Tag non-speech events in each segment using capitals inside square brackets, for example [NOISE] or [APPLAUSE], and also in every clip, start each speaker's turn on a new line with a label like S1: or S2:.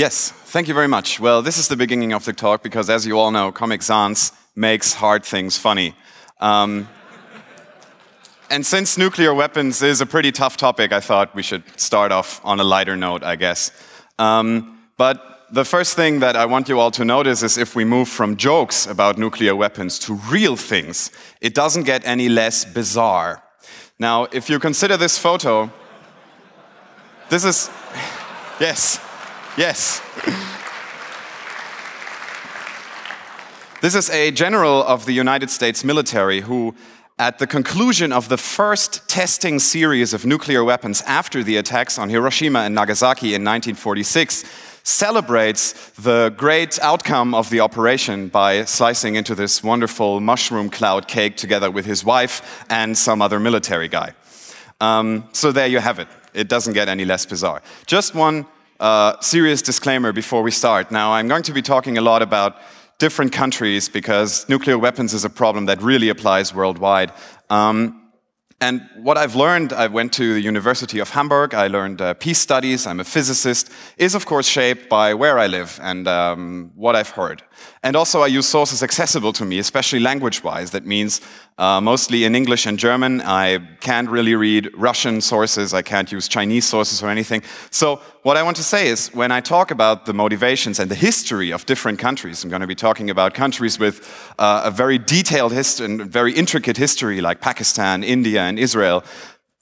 S1: Yes, thank you very much. Well, this is the beginning of the talk because, as you all know, Comic Sans makes hard things funny. Um, and since nuclear weapons is a pretty tough topic, I thought we should start off on a lighter note, I guess. Um, but the first thing that I want you all to notice is if we move from jokes about nuclear weapons to real things, it doesn't get any less bizarre. Now, if you consider this photo, this is, [SIGHS] yes, yes. This is a general of the United States military who, at the conclusion of the first testing series of nuclear weapons after the attacks on Hiroshima and Nagasaki in 1946, celebrates the great outcome of the operation by slicing into this wonderful mushroom cloud cake together with his wife and some other military guy. Um, so there you have it. It doesn't get any less bizarre. Just one uh, serious disclaimer before we start. Now, I'm going to be talking a lot about different countries because nuclear weapons is a problem that really applies worldwide. Um, and what I've learned, I went to the University of Hamburg, I learned uh, peace studies, I'm a physicist, is of course shaped by where I live and um, what I've heard. And also I use sources accessible to me, especially language-wise. That means uh, mostly in English and German. I can't really read Russian sources, I can't use Chinese sources or anything. So what I want to say is, when I talk about the motivations and the history of different countries, I'm going to be talking about countries with uh, a very detailed history and very intricate history like Pakistan, India, and Israel.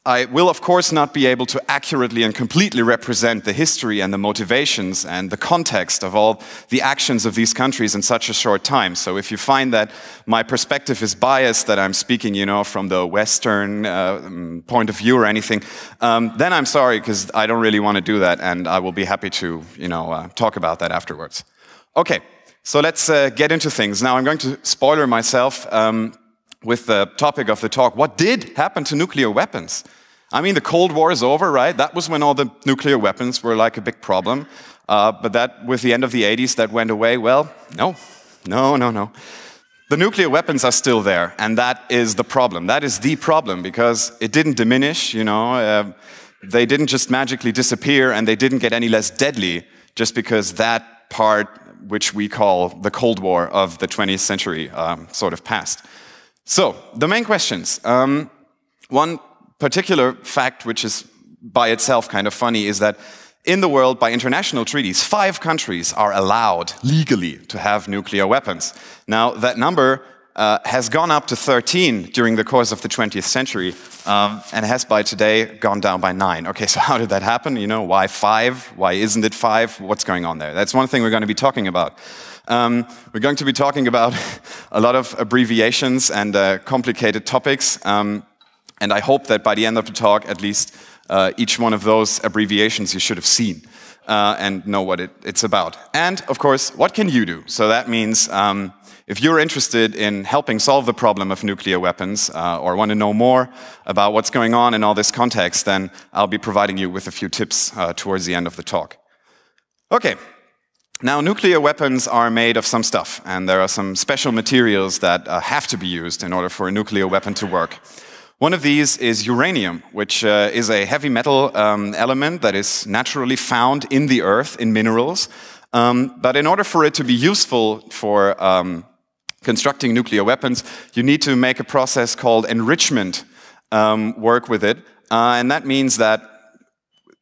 S1: I will, of course, not be able to accurately and completely represent the history and the motivations and the context of all the actions of these countries in such a short time. So if you find that my perspective is biased, that I'm speaking, you know, from the Western uh, mm, point of view or anything, um, then I'm sorry, because I don't really want to do that, and I will be happy to, you know, uh, talk about that afterwards. Okay, so let's uh, get into things. Now I'm going to spoiler myself. Um, with the topic of the talk, what did happen to nuclear weapons? I mean, the Cold War is over, right? That was when all the nuclear weapons were like a big problem. Uh, but that, with the end of the 80s, that went away. Well, no, no, no, no. The nuclear weapons are still there, and that is the problem. That is the problem because it didn't diminish, you know. Uh, they didn't just magically disappear, and they didn't get any less deadly just because that part, which we call the Cold War of the 20th century, um, sort of passed. So, the main questions. Um, one particular fact, which is by itself kind of funny, is that in the world, by international treaties, five countries are allowed legally to have nuclear weapons. Now, that number uh, has gone up to 13 during the course of the 20th century um, and has by today gone down by nine. Okay, [LAUGHS] so how did that happen? You know, why five? Why isn't it five? What's going on there? That's one thing we're going to be talking about. Um, we're going to be talking about [LAUGHS] a lot of abbreviations and uh, complicated topics. Um, and I hope that by the end of the talk, at least uh, each one of those abbreviations you should have seen uh, and know what it, it's about. And of course, what can you do? So that means um, if you're interested in helping solve the problem of nuclear weapons uh, or want to know more about what's going on in all this context, then I'll be providing you with a few tips uh, towards the end of the talk. Okay. Now, nuclear weapons are made of some stuff, and there are some special materials that uh, have to be used in order for a nuclear weapon to work. One of these is uranium, which uh, is a heavy metal um, element that is naturally found in the earth, in minerals. Um, but in order for it to be useful for um, constructing nuclear weapons, you need to make a process called enrichment um, work with it. Uh, and that means that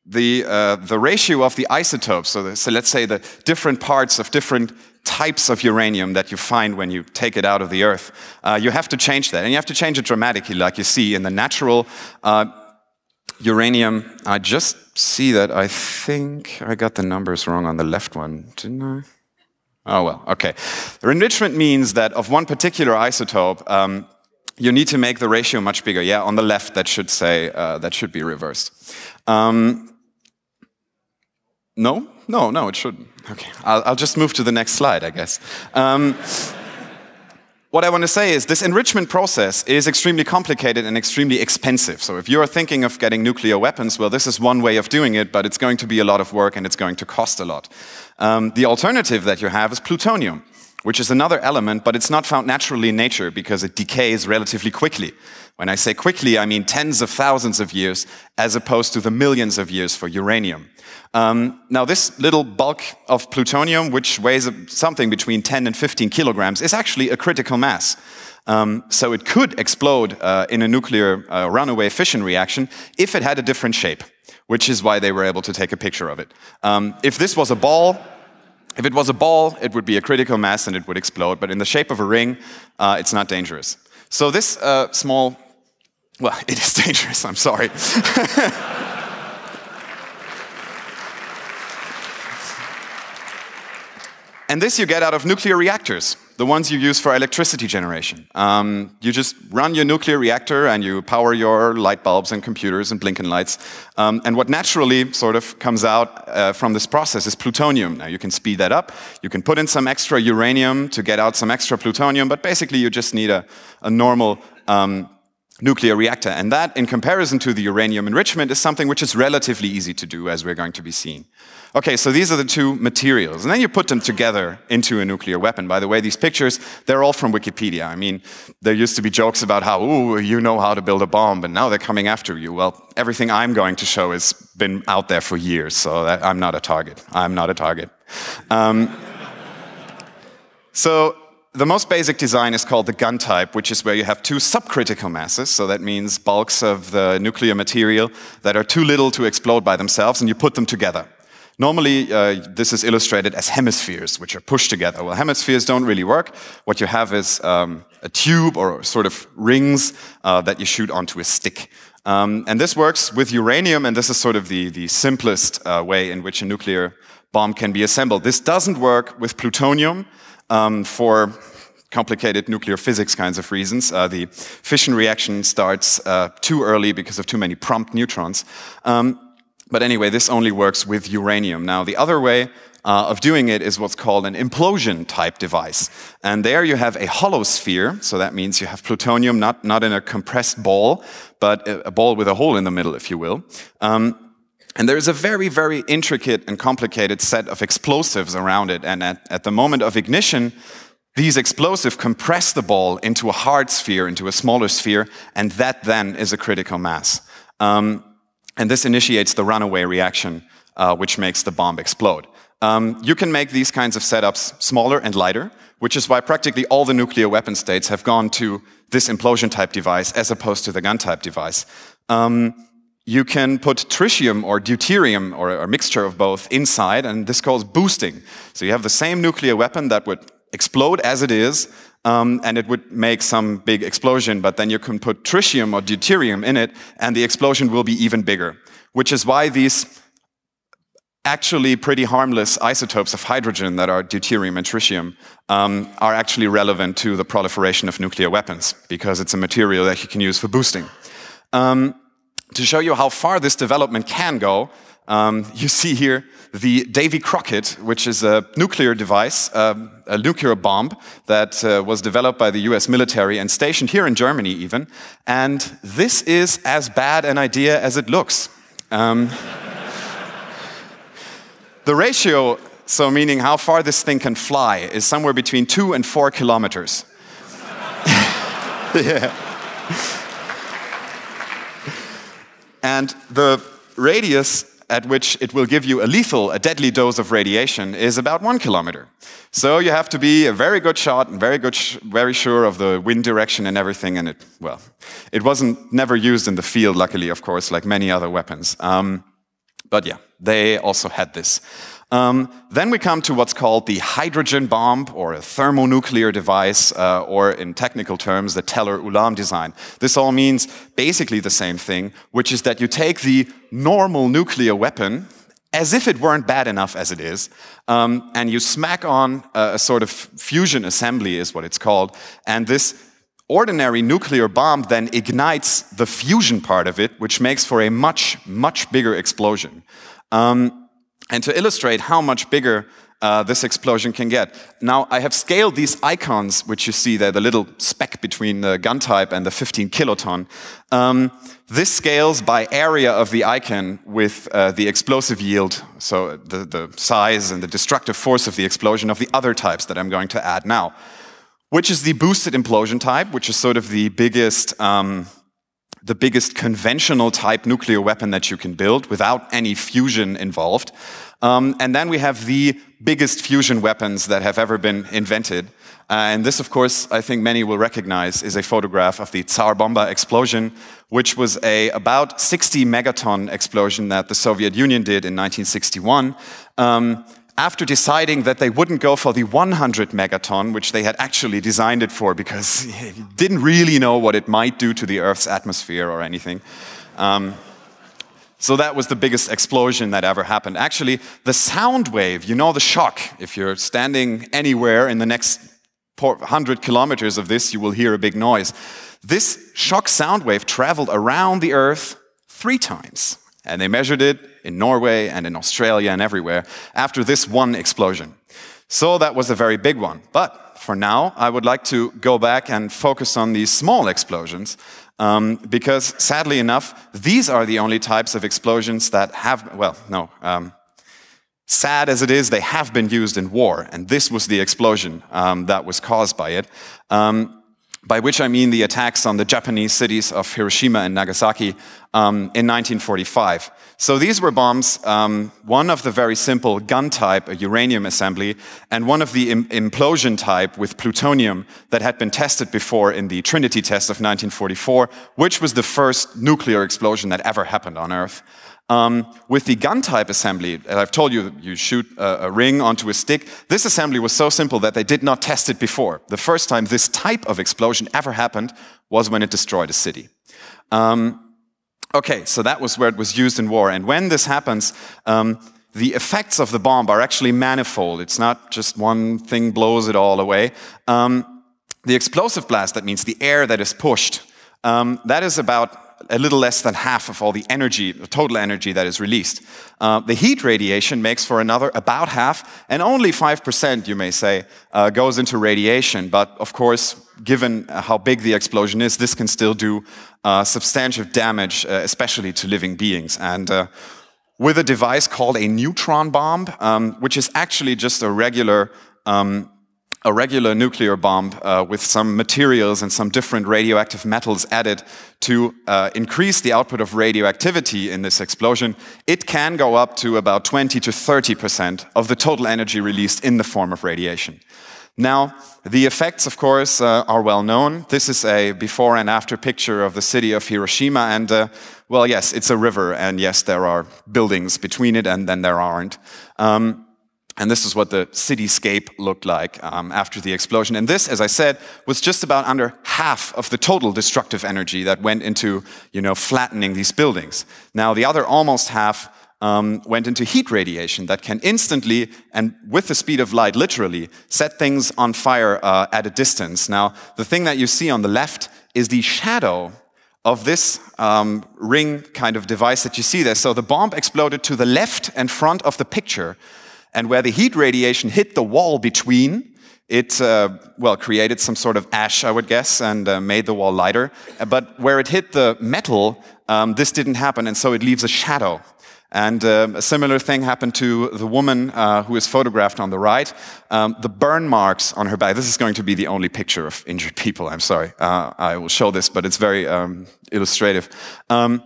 S1: the, uh, the ratio of the isotopes, so, the, so let's say the different parts of different types of uranium that you find when you take it out of the earth. Uh, you have to change that, and you have to change it dramatically, like you see in the natural uh, uranium. I just see that I think I got the numbers wrong on the left one, didn't I? Oh well, okay. Enrichment means that of one particular isotope, um, you need to make the ratio much bigger. Yeah, on the left, that should say uh, that should be reversed. Um, no, no, no, it shouldn't. Okay, I'll, I'll just move to the next slide, I guess. Um, what I want to say is this enrichment process is extremely complicated and extremely expensive. So if you're thinking of getting nuclear weapons, well, this is one way of doing it, but it's going to be a lot of work and it's going to cost a lot. Um, the alternative that you have is plutonium, which is another element, but it's not found naturally in nature because it decays relatively quickly. When I say quickly, I mean tens of thousands of years, as opposed to the millions of years for uranium. Um, now, this little bulk of plutonium, which weighs something between 10 and 15 kilograms, is actually a critical mass. Um, so it could explode uh, in a nuclear uh, runaway fission reaction if it had a different shape, which is why they were able to take a picture of it. Um, if this was a ball, if it was a ball, it would be a critical mass and it would explode, but in the shape of a ring, uh, it's not dangerous. So this uh, small, well, it is dangerous, I'm sorry. [LAUGHS] and this you get out of nuclear reactors the ones you use for electricity generation. Um, you just run your nuclear reactor and you power your light bulbs and computers and blinking lights. Um, and what naturally sort of comes out uh, from this process is plutonium. Now you can speed that up. You can put in some extra uranium to get out some extra plutonium, but basically you just need a, a normal um, nuclear reactor. And that, in comparison to the uranium enrichment, is something which is relatively easy to do, as we're going to be seeing. Okay, so these are the two materials. And then you put them together into a nuclear weapon. By the way, these pictures, they're all from Wikipedia. I mean, there used to be jokes about how, ooh, you know how to build a bomb, and now they're coming after you. Well, everything I'm going to show has been out there for years, so that, I'm not a target. I'm not a target. Um, [LAUGHS] so the most basic design is called the gun type, which is where you have two subcritical masses. So that means bulks of the nuclear material that are too little to explode by themselves, and you put them together. Normally, uh, this is illustrated as hemispheres, which are pushed together. Well, hemispheres don't really work. What you have is um, a tube or sort of rings uh, that you shoot onto a stick. Um, and this works with uranium, and this is sort of the, the simplest uh, way in which a nuclear bomb can be assembled. This doesn't work with plutonium um, for complicated nuclear physics kinds of reasons. Uh, the fission reaction starts uh, too early because of too many prompt neutrons. Um, but anyway, this only works with uranium. Now, the other way uh, of doing it is what's called an implosion type device. And there you have a hollow sphere, so that means you have plutonium not, not in a compressed ball, but a, ball with a hole in the middle, if you will. Um, and there's a very, very intricate and complicated set of explosives around it. And at, at the moment of ignition, these explosives compress the ball into a hard sphere, into a smaller sphere, and that then is a critical mass. Um, and this initiates the runaway reaction, uh, which makes the bomb explode. Um, you can make these kinds of setups smaller and lighter, which is why practically all the nuclear weapon states have gone to this implosion type device as opposed to the gun type device. Um, you can put tritium or deuterium or a mixture of both inside, and this calls boosting. So you have the same nuclear weapon that would explode as it is, um, and it would make some big explosion, but then you can put tritium or deuterium in it, and the explosion will be even bigger. Which is why these actually pretty harmless isotopes of hydrogen that are deuterium and tritium um, are actually relevant to the proliferation of nuclear weapons, because it's a material that you can use for boosting. Um, to show you how far this development can go, um, you see here the Davy Crockett, which is a nuclear device, um, a nuclear bomb that uh, was developed by the US military and stationed here in Germany, even. And this is as bad an idea as it looks. Um, [LAUGHS] the ratio, so meaning how far this thing can fly, is somewhere between two and four kilometers. [LAUGHS] yeah. And the radius at which it will give you a lethal, a deadly dose of radiation is about one kilometer. So you have to be a very good shot and very good, very sure of the wind direction and everything. And it, well, it wasn't never used in the field, luckily, of course, like many other weapons. Um, but yeah, they also had this. Um, then we come to what's called the hydrogen bomb or a thermonuclear device, uh, or in technical terms, the Teller Ulam design. This all means basically the same thing, which is that you take the normal nuclear weapon, as if it weren't bad enough as it is, um, and you smack on a, a sort of fusion assembly, is what it's called, and this ordinary nuclear bomb then ignites the fusion part of it, which makes for a much, much bigger explosion. Um, and to illustrate how much bigger uh, this explosion can get. Now, I have scaled these icons, which you see there, the little speck between the gun type and the 15 kiloton. Um, this scales by area of the icon with uh, the explosive yield, so the, the size and the destructive force of the explosion of the other types that I'm going to add now, which is the boosted implosion type, which is sort of the biggest um, the biggest conventional type nuclear weapon that you can build without any fusion involved. Um, and then we have the biggest fusion weapons that have ever been invented. Uh, and this, of course, I think many will recognize is a photograph of the Tsar Bomba explosion, which was a about 60 megaton explosion that the Soviet Union did in 1961. Um, after deciding that they wouldn't go for the 100 megaton, which they had actually designed it for because [LAUGHS] didn't really know what it might do to the Earth's atmosphere or anything. Um, so that was the biggest explosion that ever happened. Actually, the sound wave, you know the shock. If you're standing anywhere in the next 100 kilometers of this, you will hear a big noise. This shock sound wave traveled around the Earth three times. And they measured it in Norway and in Australia and everywhere after this one explosion. So that was a very big one. But for now, I would like to go back and focus on these small explosions um, because sadly enough, these are the only types of explosions that have, well, no, um, sad as it is, they have been used in war. And this was the explosion um, that was caused by it. Um, by which I mean the attacks on the Japanese cities of Hiroshima and Nagasaki um, in 1945. So these were bombs, um, one of the very simple gun type, a uranium assembly, and one of the Im implosion type with plutonium that had been tested before in the Trinity test of 1944, which was the first nuclear explosion that ever happened on Earth. Um, with the gun type assembly, as I've told you, you shoot a, a, ring onto a stick. This assembly was so simple that they did not test it before. The first time this type of explosion ever happened was when it destroyed a city. Um, okay, so that was where it was used in war. And when this happens, um, the effects of the bomb are actually manifold. It's not just one thing blows it all away. Um, the explosive blast, that means the air that is pushed, um, that is about a little less than half of all the energy, the total energy that is released. Uh, the heat radiation makes for another about half, and only 5%, you may say, uh, goes into radiation. But of course, given how big the explosion is, this can still do uh, substantial damage, uh, especially to living beings. And uh, with a device called a neutron bomb, um, which is actually just a regular um, a regular nuclear bomb uh, with some materials and some different radioactive metals added to uh, increase the output of radioactivity in this explosion, it can go up to about 20 to 30% of the total energy released in the form of radiation. Now, the effects, of course, uh, are well known. This is a before and after picture of the city of Hiroshima, and uh, well, yes, it's a river, and yes, there are buildings between it, and then there aren't. Um, and this is what the cityscape looked like um, after the explosion. And this, as I said, was just about under half of the total destructive energy that went into, you know, flattening these buildings. Now, the other almost half um, went into heat radiation that can instantly, and with the speed of light, literally, set things on fire uh, at a distance. Now, the thing that you see on the left is the shadow of this um, ring kind of device that you see there. So the bomb exploded to the left and front of the picture. And where the heat radiation hit the wall between, it, uh, well, created some sort of ash, I would guess, and uh, made the wall lighter. But where it hit the metal, um, this didn't happen, and so it leaves a shadow. And uh, a similar thing happened to the woman uh, who is photographed on the right. Um, the burn marks on her back. This is going to be the only picture of injured people. I'm sorry. Uh, I will show this, but it's very um, illustrative. Um,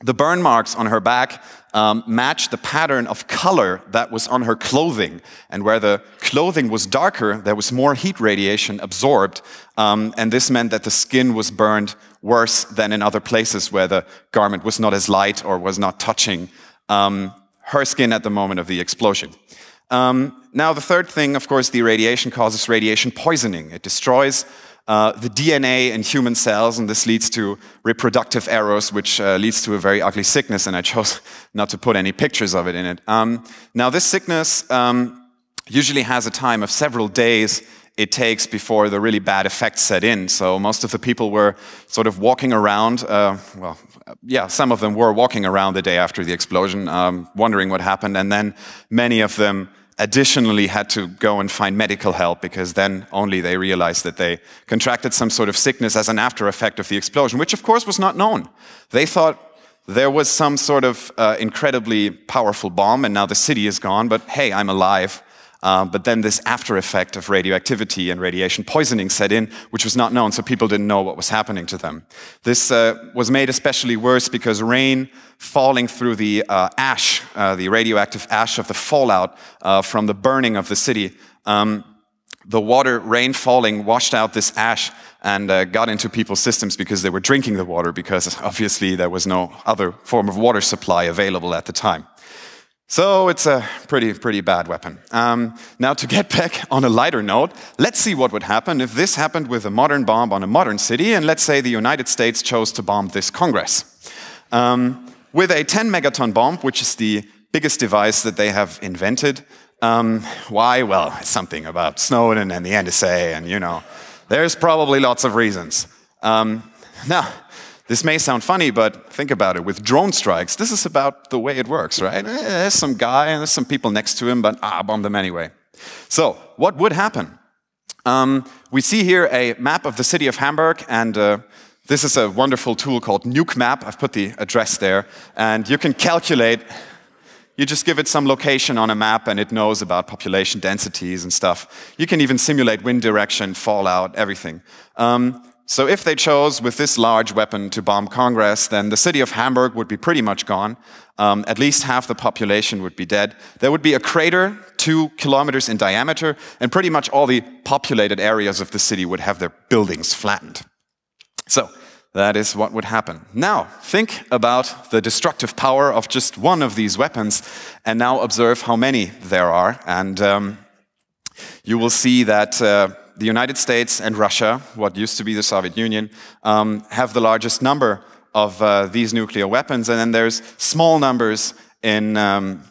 S1: the burn marks on her back um, matched the pattern of color that was on her clothing. And where the clothing was darker, there was more heat radiation absorbed. Um, and this meant that the skin was burned worse than in other places where the garment was not as light or was not touching um, her skin at the moment of the explosion. Um, now, the third thing, of course, the radiation causes radiation poisoning. It destroys uh, the DNA in human cells, and this leads to reproductive errors, which uh, leads to a very ugly sickness, and I chose [LAUGHS] not to put any pictures of it in it. Um, now, this sickness um, usually has a time of several days it takes before the really bad effects set in. So most of the people were sort of walking around, uh, well, yeah, some of them were walking around the day after the explosion, um, wondering what happened, and then many of them additionally had to go and find medical help because then only they realized that they contracted some sort of sickness as an after effect of the explosion, which of course was not known. They thought there was some sort of uh, incredibly powerful bomb and now the city is gone, but hey, I'm alive. Um, but then this after effect of radioactivity and radiation poisoning set in, which was not known, so people didn't know what was happening to them. This uh, was made especially worse because rain falling through the uh, ash, uh, the radioactive ash of the fallout uh, from the burning of the city, um, the water, rain falling, washed out this ash and uh, got into people's systems because they were drinking the water because obviously there was no other form of water supply available at the time. So it's a pretty, pretty bad weapon. Um, now, to get [LAUGHS] back on a lighter note, let's see what would happen if this happened with a modern bomb on a modern city, and let's say the United States chose to bomb this Congress. Um, with a 10 megaton bomb, which is the biggest device that they have invented. Um, why? Well, it's something about Snowden and the NSA, and you know, there's probably lots of reasons. Um, now, this may sound funny, but think about it. With drone strikes, this is about the way it works, right? Eh, there's some guy and there's some people next to him, but ah, bomb them anyway. So, what would happen? Um, we see here a map of the city of Hamburg, and uh, this is a wonderful tool called Nuke Map. I've put the address there, and you can calculate. You just give it some location on a map, and it knows about population densities and stuff. You can even simulate wind direction, fallout, everything. Um, so if they chose with this large weapon to bomb Congress, then the city of Hamburg would be pretty much gone. Um, at least half the population would be dead. There would be a crater two kilometers in diameter, and pretty much all the populated areas of the city would have their buildings flattened. So that is what would happen. Now, think about the destructive power of just one of these weapons, and now observe how many there are. And um, you will see that. Uh, the United States and Russia, what used to be the Soviet Union, um, have the largest number of uh, these nuclear weapons, and then there's small numbers in um,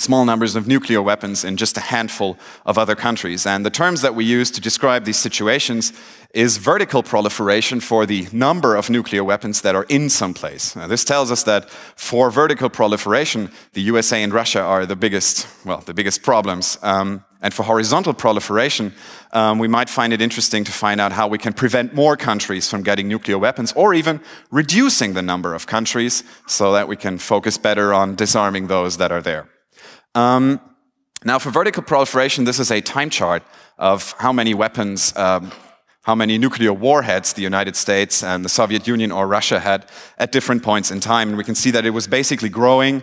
S1: small numbers of nuclear weapons in just a handful of other countries. And the terms that we use to describe these situations is vertical proliferation for the number of nuclear weapons that are in some place. Now, this tells us that for vertical proliferation, the USA and Russia are the biggest, well, the biggest problems. Um, and for horizontal proliferation, um, we might find it interesting to find out how we can prevent more countries from getting nuclear weapons or even reducing the number of countries so that we can focus better on disarming those that are there. Um, now, for vertical proliferation, this is a time chart of how many weapons, um, how many nuclear warheads the United States and the Soviet Union or Russia had at different points in time. And we can see that it was basically growing.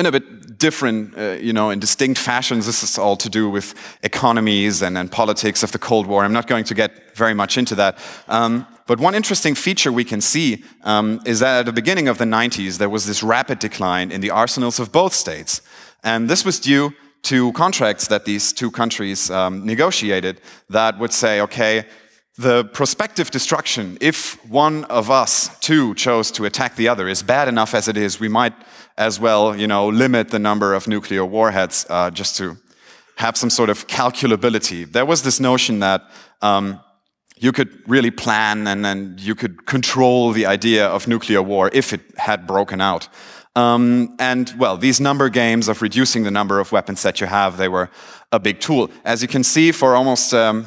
S1: In a bit different, uh, you know, in distinct fashions. This is all to do with economies and, and politics of the Cold War. I'm not going to get very much into that. Um, but one interesting feature we can see um, is that at the beginning of the 90s, there was this rapid decline in the arsenals of both states. And this was due to contracts that these two countries um, negotiated that would say, okay, the prospective destruction, if one of us two chose to attack the other, is bad enough as it is, we might as well, you know, limit the number of nuclear warheads uh, just to have some sort of calculability. There was this notion that um, you could really plan and then you could control the idea of nuclear war if it had broken out. Um, and well, these number games of reducing the number of weapons that you have, they were a big tool. As you can see, for almost um,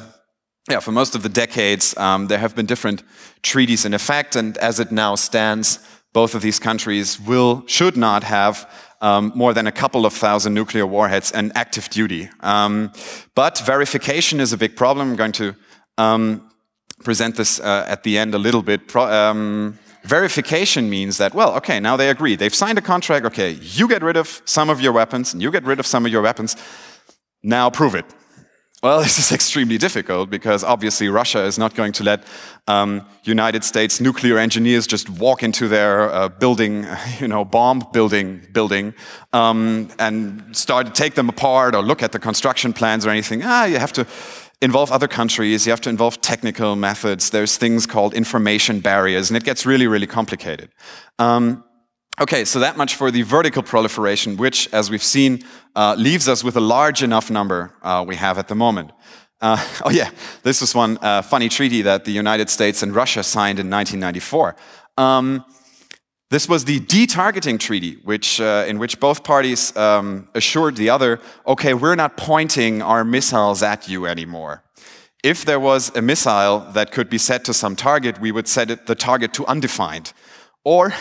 S1: yeah, for most of the decades, um, there have been different treaties in effect, and as it now stands, both of these countries will, should not have um, more than a couple of thousand nuclear warheads and active duty. Um, but verification is a big problem. I'm going to um, present this uh, at the end a little bit. Pro um, verification means that, well, okay, now they agree. They've signed a contract. Okay, you get rid of some of your weapons, and you get rid of some of your weapons. Now prove it. Well, [LAUGHS] this is extremely difficult because obviously Russia is not going to let um, United States nuclear engineers just walk into their uh, building, [LAUGHS] you know, bomb building building, um, and start to take them apart or look at the construction plans or anything. Ah, you have to involve other countries. You have to involve technical methods. There's things called information barriers, and it gets really, really complicated. Um, Okay, so that much for the vertical proliferation, which, as we've seen, uh, leaves us with a large enough number uh, we have at the moment. Uh, [LAUGHS] oh yeah, this was one uh, funny treaty that the United States and Russia signed in 1994. Um, this was the detargeting treaty, which, uh, in which both parties um, assured the other, okay, we're not pointing our missiles at you anymore. If there was a missile that could be set to some target, we would set it, the target to undefined. Or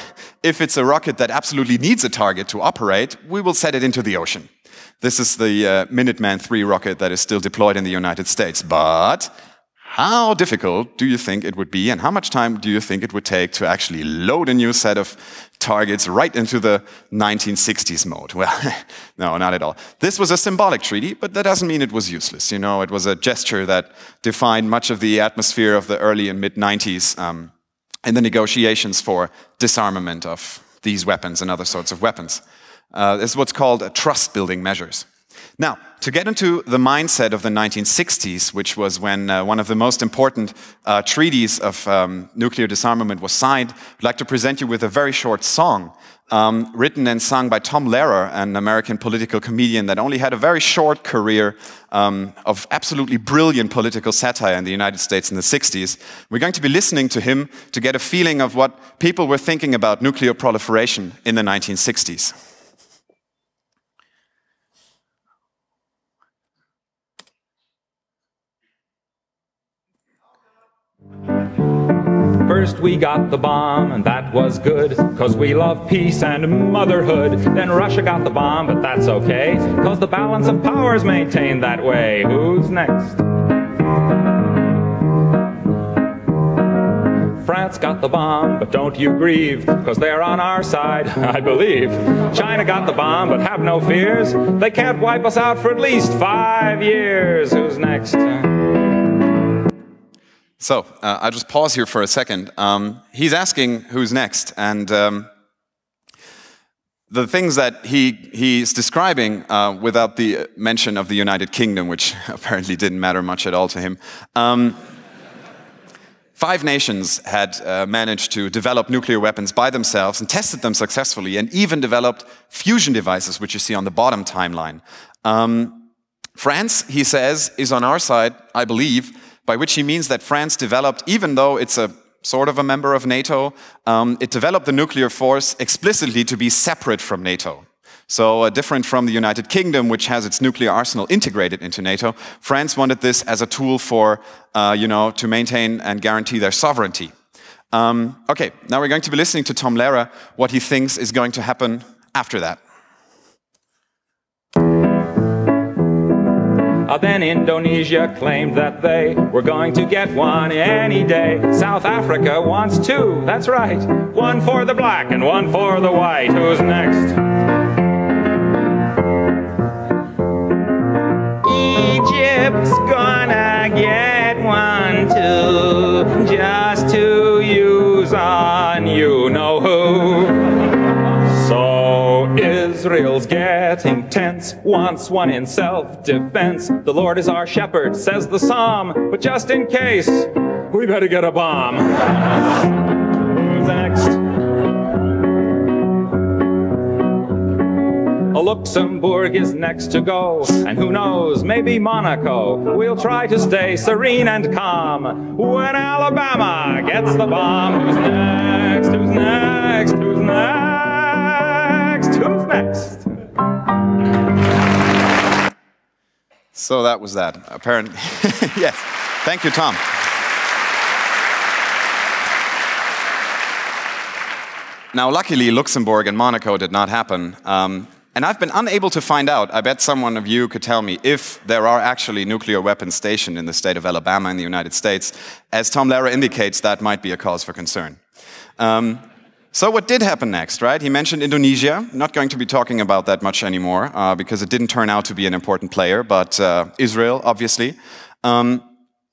S1: if it's a rocket that absolutely needs a target to operate, we will set it into the ocean. This is the uh, Minuteman III rocket that is still deployed in the United States. But how difficult do you think it would be, and how much time do you think it would take to actually load a new set of targets right into the 1960s mode? [LAUGHS] Well, no, not at all. This was a symbolic treaty, but that doesn't mean it was useless. You know, it was a gesture that defined much of the atmosphere of the early and mid 90s um, in the negotiations for disarmament of these weapons and other sorts of weapons. Uh, this is what's called trust building measures. Now, to get into the mindset of the 1960s, which was when uh, one of the most important uh, treaties of um, nuclear disarmament was signed, I'd like to present you with a very short song um, written and sung by Tom Lehrer, an American political comedian that only had a very short career um, of absolutely brilliant political satire in the United States in the 60s. We're going to be listening to him to get a feeling of what people were thinking about nuclear proliferation in the 1960s.
S2: First we got the bomb, and that was good, cause we love peace and motherhood. Then Russia got the bomb, but that's okay, cause the balance of power's maintained that way. Who's next? France got the bomb, but don't you grieve, cause they're on our side, [LAUGHS] I believe. China got the bomb, but have no fears, they can't wipe us out for at least five years. Who's next?
S1: So uh, I'll just pause here for a second. Um, he's asking who's next, and um, the things that he, he's describing uh, without the mention of the United Kingdom, which [LAUGHS] apparently didn't matter much at all to him. Um, five nations had uh, managed to develop nuclear weapons by themselves and tested them successfully, and even developed fusion devices, which you see on the bottom timeline. Um, France, he says, is on our side, I believe by which he means that France developed, even though it's a sort of a member of NATO, um, it developed the nuclear force explicitly to be separate from NATO. So, uh, different from the United Kingdom, which has its nuclear arsenal integrated into NATO, France wanted this as a tool for, uh, you know, to maintain and guarantee their sovereignty. Um, okay, now we're going to be listening to Tom Lehrer, what he thinks is going to happen after that.
S2: Then Indonesia claimed that they were going to get one any day. South Africa wants two, that's right. One for the black and one for the white. Who's next? Egypt's gonna get getting tense, wants one in self-defense. The Lord is our shepherd, says the psalm, but just in case, we better get a bomb. Who's next? Luxembourg is next to go, and who knows, maybe Monaco. We'll try to stay serene and calm when Alabama gets the bomb. Who's next? Who's next? Who's next? Who's next?
S1: So that was that. Apparently, [LAUGHS] yes. Thank you, Tom. Now, luckily, Luxembourg and Monaco did not happen. Um, and I've been unable to find out, I bet someone of you could tell me, if there are actually nuclear weapons stationed in the state of Alabama in the United States. As Tom Lehrer indicates, that might be a cause for concern. Um, so what did happen next, right? He mentioned Indonesia. Not going to be talking about that much anymore uh, because it didn't turn out to be an important player, but uh, Israel, obviously. Um,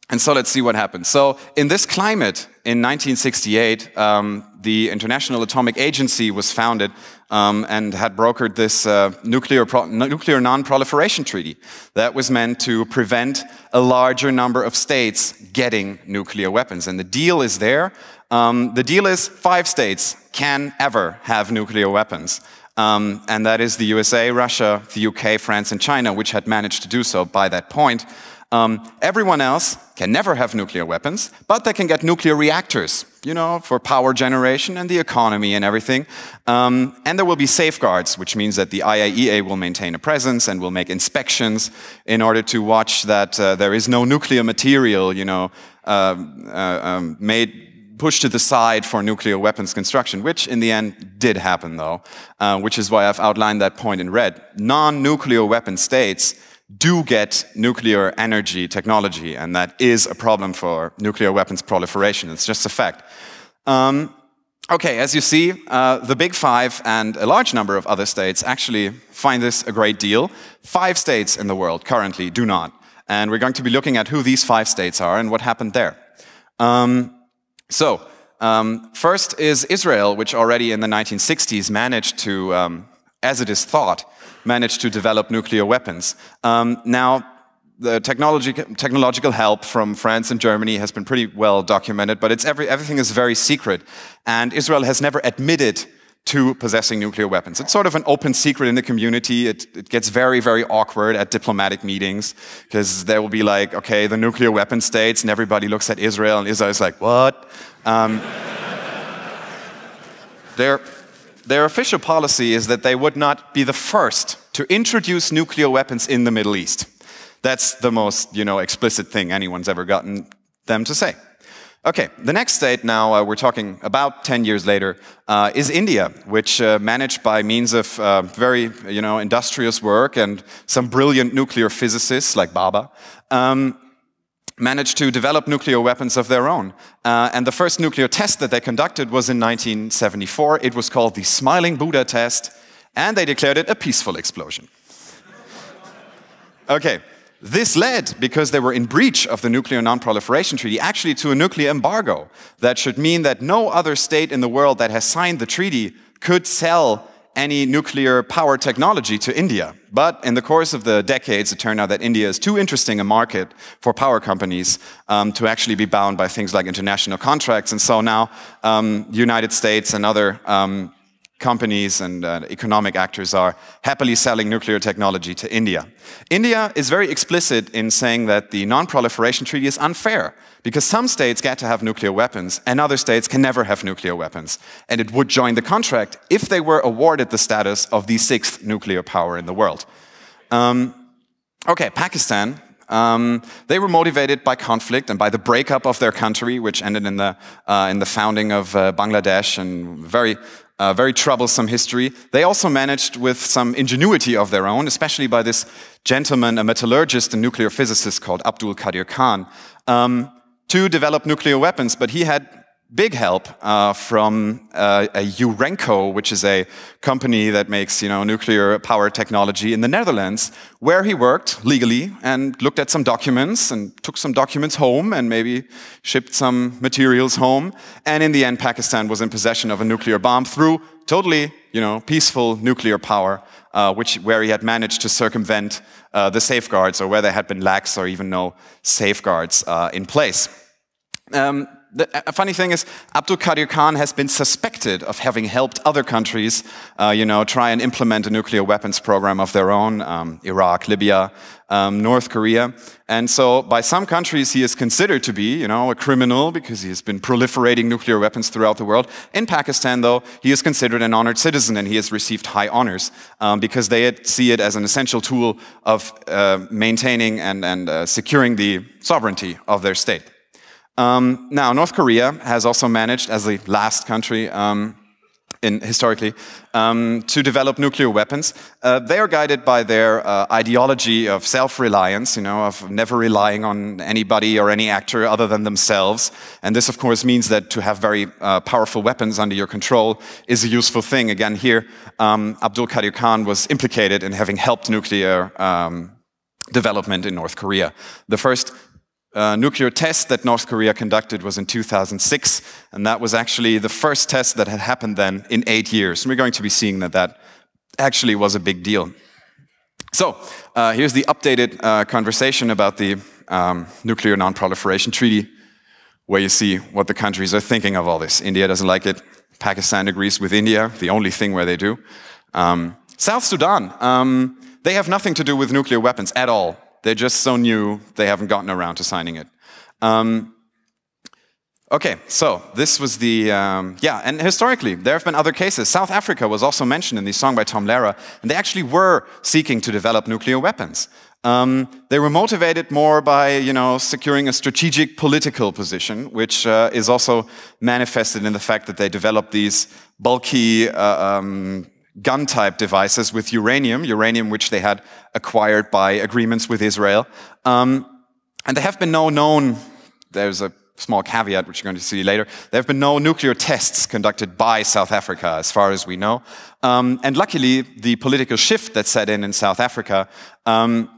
S1: and so let's see what happens. So in this climate, in 1968, um, the International Atomic Agency was founded um, and had brokered this uh, nuclear, nuclear non-proliferation treaty that was meant to prevent a larger number of states getting nuclear weapons. And the deal is there. Um, the deal is five states can ever have nuclear weapons. Um, and that is the USA, Russia, the UK, France, and China, which had managed to do so by that point. Um, everyone else can never have nuclear weapons, but they can get nuclear reactors, you know, for power generation and the economy and everything. Um, and there will be safeguards, which means that the IAEA will maintain a presence and will make inspections in order to watch that uh, there is no nuclear material, you know, uh, uh, um, made pushed to the side for nuclear weapons construction, which in the end did happen, though, uh, which is why I've outlined that point in red. Non nuclear weapon states do get nuclear energy technology, and that is a problem for nuclear weapons proliferation. It's just a fact. Um, okay, as you see, uh, the Big Five and a large number of other states actually find this a great deal. Five states in the world currently do not. And we're going to be looking at who these five states are and what happened there. Um, so, um, first is Israel, which already in the 1960s managed to, um, as it is thought, managed to develop nuclear weapons. Um, now, the technology, technological help from France and Germany has been pretty well documented, but it's every, everything is very secret. And Israel has never admitted to possessing nuclear weapons. It's sort of an open secret in the community. It, it gets very, very awkward at diplomatic meetings because there will be like, okay, the nuclear weapon states, and everybody looks at Israel, and Israel is like, what? Um, [LAUGHS] their, their official policy is that they would not be the first to introduce nuclear weapons in the Middle East. That's the most, you know, explicit thing anyone's ever gotten them to say. Okay, the next state now, uh, we're talking about 10 years later, uh, is India, which uh, managed by means of uh, very, you know, industrious work and some brilliant nuclear physicists like Bhabha, um, managed to develop nuclear weapons of their own. Uh, and the first nuclear test that they conducted was in 1974. It was called the Smiling Buddha test, and they declared it a peaceful explosion. [LAUGHS] okay, this led, because they were in breach of the Nuclear Non-Proliferation Treaty, actually to a nuclear embargo that should mean that no other state in the world that has signed the treaty could sell any nuclear power technology to India. But in the course of the decades, it turned out that India is too interesting a market for power companies um, to actually be bound by things like international contracts. And so now, um, United States and other um, companies and uh, economic actors are happily selling nuclear technology to India. India is very explicit in saying that the non-proliferation treaty is unfair because some states get to have nuclear weapons and other states can never have nuclear weapons. And it would join the contract if they were awarded the status of the sixth nuclear power in the world. Um, okay, Pakistan. Um, they were motivated by conflict and by the breakup of their country, which ended in the, uh, in the founding of uh, Bangladesh and very uh, very troublesome history. They also managed with some ingenuity of their own, especially by this gentleman, a metallurgist and nuclear physicist called Abdul Qadir Khan, um, to develop nuclear weapons. But he had big help uh, from uh, a Urenco, which is a company that makes you know nuclear power technology in the Netherlands, where he worked legally and looked at some documents and took some documents home and maybe shipped some materials home. And in the end, Pakistan was in possession of a nuclear bomb through totally you know peaceful nuclear power, uh, which where he had managed to circumvent uh, the safeguards or where there had been lax or even no safeguards uh, in place. Um, the a funny thing is, Abdul Qadir Khan has been suspected of having helped other countries, uh, you know, try and implement a nuclear weapons program of their own, um, Iraq, Libya, um, North Korea. And so by some countries, he is considered to be, you know, a criminal because he has been proliferating nuclear weapons throughout the world. In Pakistan, though, he is considered an honored citizen and he has received high honors um, because they see it as an essential tool of uh, maintaining and, and uh, securing the sovereignty of their state. Um, now, North Korea has also managed, as the last country um, in, historically, um, to develop nuclear weapons. Uh, they are guided by their uh, ideology of self-reliance, you know, of never relying on anybody or any actor other than themselves. And this, of course, means that to have very uh, powerful weapons under your control is a useful thing. Again, here, um, Abdul Qadir Khan was implicated in having helped nuclear um, development in North Korea. The first uh, nuclear test that North Korea conducted was in 2006, and that was actually the first test that had happened then in eight years. And we're going to be seeing that that actually was a big deal. So, uh, here's the updated uh, conversation about the um, Nuclear Non-Proliferation Treaty, where you see what the countries are thinking of all this. India doesn't like it. Pakistan agrees with India, the only thing where they do. Um, South Sudan, um, they have nothing to do with nuclear weapons at all. They're just so new, they haven't gotten around to signing it. Um, okay, so this was the, um, yeah, and historically, there have been other cases. South Africa was also mentioned in the song by Tom Lehrer, and they actually were seeking to develop nuclear weapons. Um, they were motivated more by, you know, securing a strategic political position, which uh, is also manifested in the fact that they developed these bulky uh, um, gun-type devices with uranium, uranium which they had acquired by agreements with Israel. Um, and there have been no known, there's a small caveat which you're going to see later, there have been no nuclear tests conducted by South Africa as far as we know. Um, and luckily, the political shift that set in in South Africa um,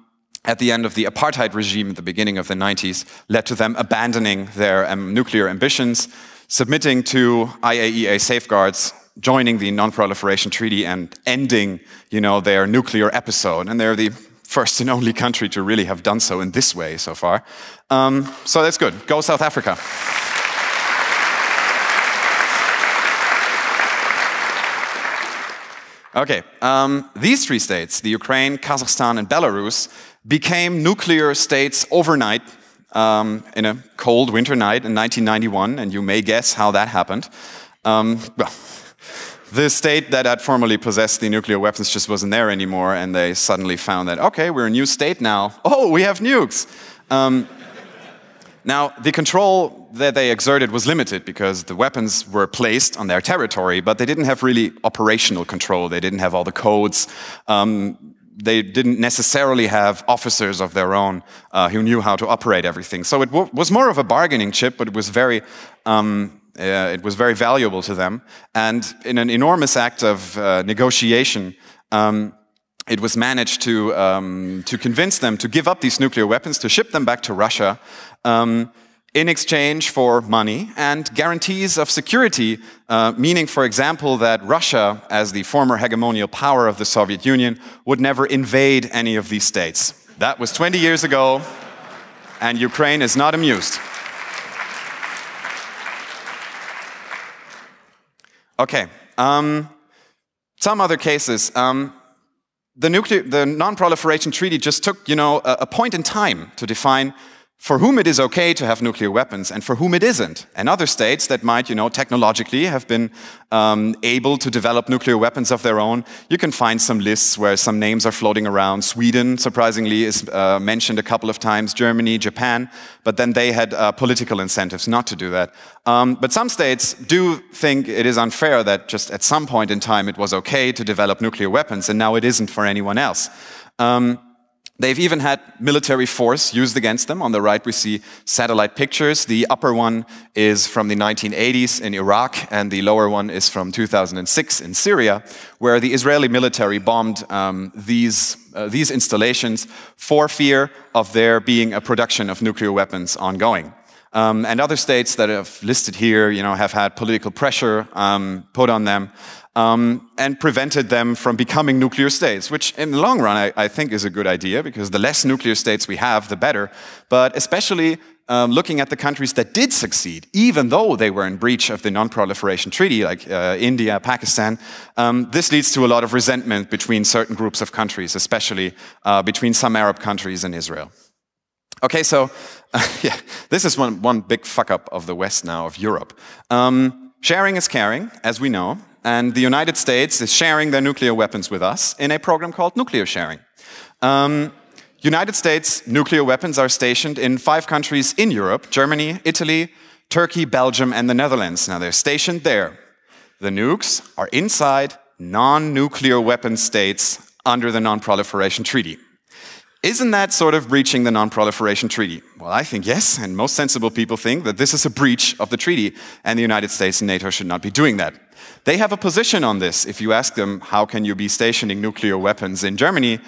S1: at the end of the apartheid regime at the beginning of the 90s led to them abandoning their um, nuclear ambitions, submitting to IAEA safeguards, joining the Non-Proliferation Treaty and ending, you know, their nuclear episode. And they're the first and only country to really have done so in this way so far. Um, so that's good. Go South Africa. Okay, um, these three states, the Ukraine, Kazakhstan, and Belarus, became nuclear states overnight um, in a cold winter night in 1991, and you may guess how that happened. Um, well, the state that had formerly possessed the nuclear weapons just wasn't there anymore, and they suddenly found that, okay, we're a new state now. Oh, we have nukes. Um, now, the control that they exerted was limited because the weapons were placed on their territory, but they didn't have really operational control. They didn't have all the codes. Um, they didn't necessarily have officers of their own uh, who knew how to operate everything. So it was more of a bargaining chip, but it was very, um, uh, it was very valuable to them. And in an enormous act of uh, negotiation, um, it was managed to, um, to convince them to give up these nuclear weapons, to ship them back to Russia, um, in exchange for money and guarantees of security, uh, meaning, for example, that Russia, as the former hegemonial power of the Soviet Union, would never invade any of these states. That was 20 years ago, and Ukraine is not amused. Okay, um, some other cases. Um, the, the non-proliferation treaty just took, you know, a, a point in time to define for whom it is okay to have nuclear weapons and for whom it isn't. And other states that might, you know, technologically have been um, able to develop nuclear weapons of their own. You can find some lists where some names are floating around. Sweden, surprisingly, is uh, mentioned a couple of times. Germany, Japan, but then they had uh, political incentives not to do that. Um, but some states do think it is unfair that just at some point in time it was okay to develop nuclear weapons and now it isn't for anyone else. Um, They've even had military force used against them. On the right, we see satellite pictures. The upper one is from the 1980s in Iraq, and the lower one is from 2006 in Syria, where the Israeli military bombed um, these, uh, these installations for fear of there being a production of nuclear weapons ongoing. Um, and other states that have listed here, you know, have had political pressure um, put on them um, and prevented them from becoming nuclear states, which in the long run I, I, think is a good idea because the less nuclear states we have, the better. But especially um, looking at the countries that did succeed, even though they were in breach of the non-proliferation treaty, like uh, India, Pakistan, um, this leads to a lot of resentment between certain groups of countries, especially uh, between some Arab countries and Israel. Okay, so uh, [LAUGHS] yeah, this is one, one big fuck up of the West now, of Europe. Um, sharing is caring, as we know and the United States is sharing their nuclear weapons with us in a program called nuclear sharing. Um, United States nuclear weapons are stationed in five countries in Europe Germany, Italy, Turkey, Belgium, and the Netherlands. Now they're stationed there. The nukes are inside non nuclear weapon states under the Non Proliferation Treaty. Isn't that sort of breaching the Non Proliferation Treaty? Well, I think yes, and most sensible people think that this is a breach of the treaty, and the United States and NATO should not be doing that. They have a position on this. If you ask them, how can you be stationing nuclear weapons in Germany?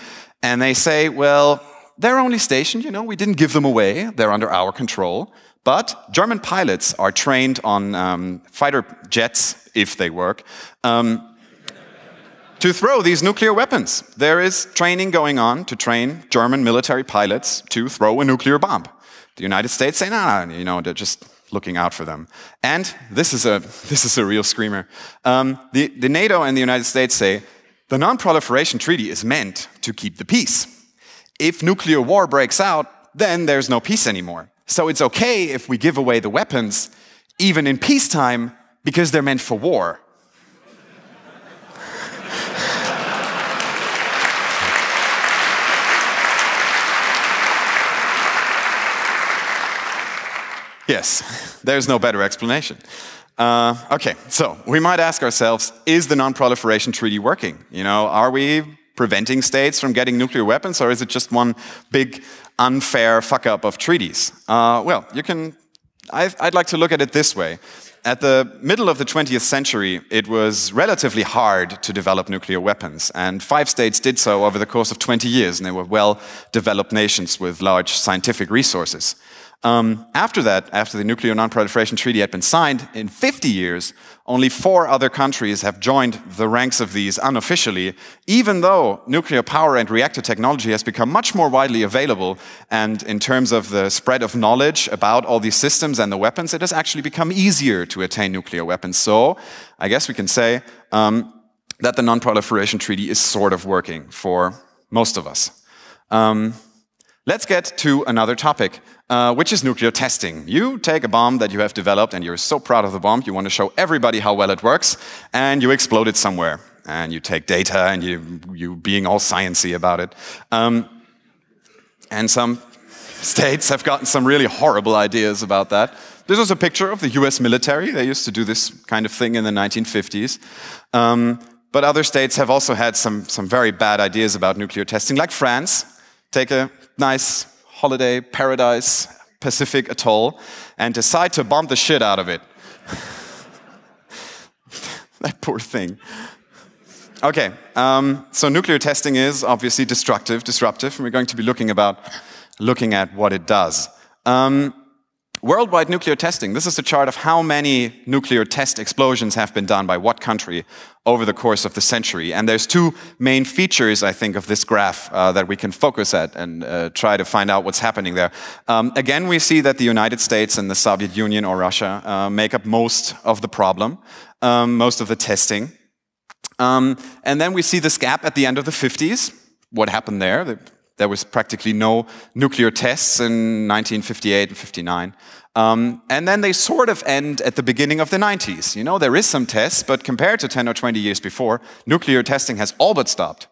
S1: And they say, well, they're only stationed, you know, we didn't give them away, they're under our control. But German pilots are trained on um, fighter jets, if they work, um, to throw these nuclear weapons. There is training going on to train German military pilots to throw a nuclear bomb. The United States say, no, nah, you know, they're just looking out for them. And this is a, [LAUGHS] this is a real screamer. Um, the, the NATO and the United States say the Non Proliferation Treaty is meant to keep the peace. If nuclear war breaks out, then there's no peace anymore. So it's okay if we give away the weapons, even in peacetime, because they're meant for war. Yes, [LAUGHS] there's no better explanation. Uh, okay, so we might ask ourselves, is the non-proliferation treaty working? You know, are we preventing states from getting nuclear weapons, or is it just one big unfair fuck up of treaties? Uh, well, you can. I'd, I'd like to look at it this way. At the middle of the 20th century, it was relatively hard to develop nuclear weapons, and five states did so over the course of 20 years, and they were well developed nations with large scientific resources. Um, after that, after the Nuclear Non-Proliferation Treaty had been signed, in 50 years, only four other countries have joined the ranks of these unofficially, even though nuclear power and reactor technology has become much more widely available. And in terms of the spread of knowledge about all these systems and the weapons, it has actually become easier to attain nuclear weapons. So I guess we can say um, that the Non-Proliferation Treaty is sort of working for most of us. Um, let's get to another topic uh, which is nuclear testing. You take a bomb that you have developed and you're so proud of the bomb, you want to show everybody how well it works, and you explode it somewhere. And you take data and you, you being all sciency about it. Um, and some [LAUGHS] states have gotten some really horrible ideas about that. This is a picture of the US military. They used to do this kind of thing in the 1950s. Um, but other states have also had some, some very bad ideas about nuclear testing, like France. Take a nice holiday paradise Pacific atoll and decide to bomb the shit out of it. [LAUGHS] that poor thing. Okay, um, so nuclear testing is obviously destructive, disruptive, and we're going to be looking about looking at what it does. Um, Worldwide nuclear testing. This is a chart of how many nuclear test explosions have been done by what country over the course of the century. And there's two main features, I think, of this graph uh, that we can focus at and uh, try to find out what's happening there. Um, again, we see that the United States and the Soviet Union or Russia uh, make up most of the problem, um, most of the testing. Um, and then we see this gap at the end of the 50s. What happened there? There was practically no nuclear tests in 1958 and 59. Um, and then they sort of end at the beginning of the 90s. You know, there is some tests, but compared to 10 or 20 years before, nuclear testing has all but stopped.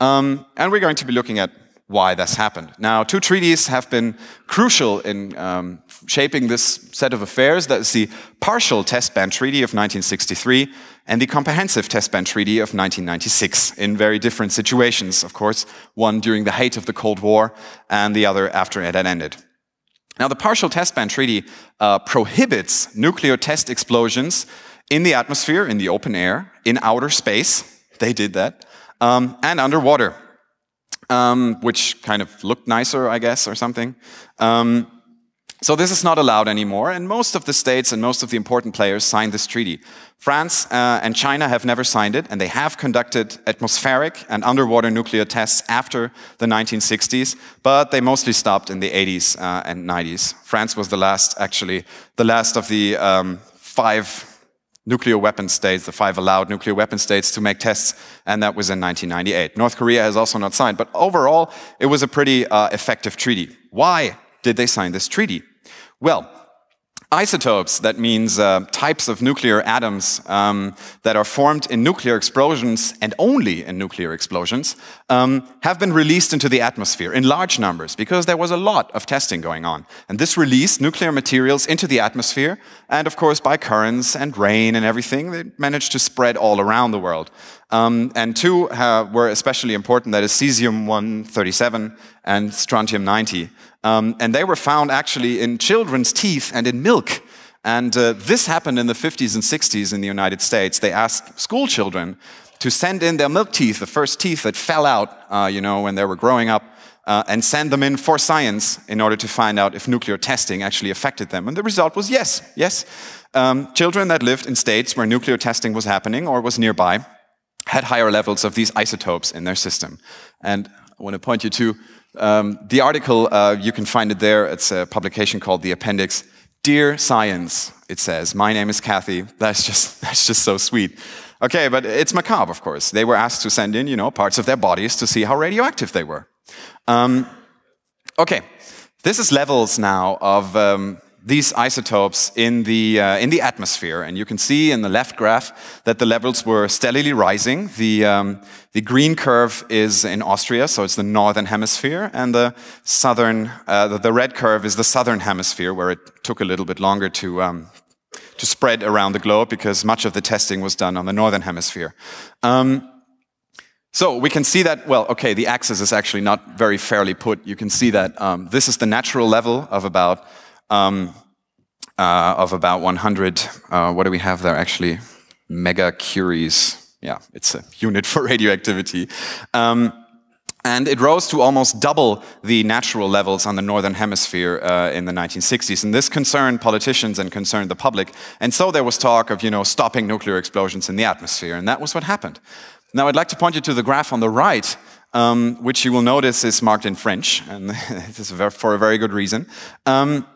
S1: Um, and we're going to be looking at why this happened. Now, two treaties have been crucial in um, shaping this set of affairs. That is the Partial Test Ban Treaty of 1963 and the Comprehensive Test Ban Treaty of 1996 in very different situations, of course, one during the height of the Cold War and the other after it had ended. Now, the Partial Test Ban Treaty uh, prohibits nuclear test explosions in the atmosphere, in the open air, in outer space, they did that, um, and underwater, um, which kind of looked nicer, I guess, or something. Um, so this is not allowed anymore, and most of the states and most of the important players signed this treaty. France uh, and China have never signed it, and they have conducted atmospheric and underwater nuclear tests after the 1960s, but they mostly stopped in the 80s uh, and 90s. France was the last, actually, the last of the um, five nuclear weapon states, the five allowed nuclear weapon states to make tests, and that was in 1998. North Korea has also not signed, but overall, it was a pretty uh, effective treaty. Why did they sign this treaty? Well, isotopes, that means uh, types of nuclear atoms um, that are formed in nuclear explosions and only in nuclear explosions, um, have been released into the atmosphere in large numbers because there was a lot of testing going on. And this released nuclear materials into the atmosphere, and of course, by currents and rain and everything, they managed to spread all around the world. Um, and two uh, were especially important that is cesium 137 and strontium 90. Um, and they were found actually in children's teeth and in milk. And uh, this happened in the 50s and 60s in the United States. They asked school children to send in their milk teeth, the first teeth that fell out, uh, you know, when they were growing up, uh, and send them in for science in order to find out if nuclear testing actually affected them. And the result was yes, yes. Um, children that lived in states where nuclear testing was happening or was nearby had higher levels of these isotopes in their system. And I want to point you to um, the article, uh, you can find it there. It's a publication called The Appendix. Dear Science, it says. My name is Kathy. [LAUGHS] That's just, that's just so sweet. Okay, but it's macabre, of course. They were asked to send in, you know, parts of their bodies to see how radioactive they were. Um, okay, this is levels now of um, these isotopes in the, uh, in the atmosphere. And you can see in the left graph that the levels were steadily rising. The, um, the green curve is in Austria, so it's the northern hemisphere, and the southern, uh, the, the, red curve is the southern hemisphere, where it took a little bit longer to, um, to spread around the globe because much of the testing was done on the northern hemisphere. Um, so we can see that, well, okay, the axis is actually not very fairly put. You can see that um, this is the natural level of about, um, uh, of about 100, uh, what do we have there actually? Megacuries. Yeah, it's a unit [LAUGHS] for radioactivity. Um, and it rose to almost double the natural levels on the northern hemisphere uh, in the 1960s. And this concerned politicians and concerned the public. And so there was talk of, you know, stopping nuclear explosions in the atmosphere. And that was what happened. Now, I'd like to point you to the graph on the right, um, which you will notice is marked in French, and [LAUGHS] this is for a very good reason. Um,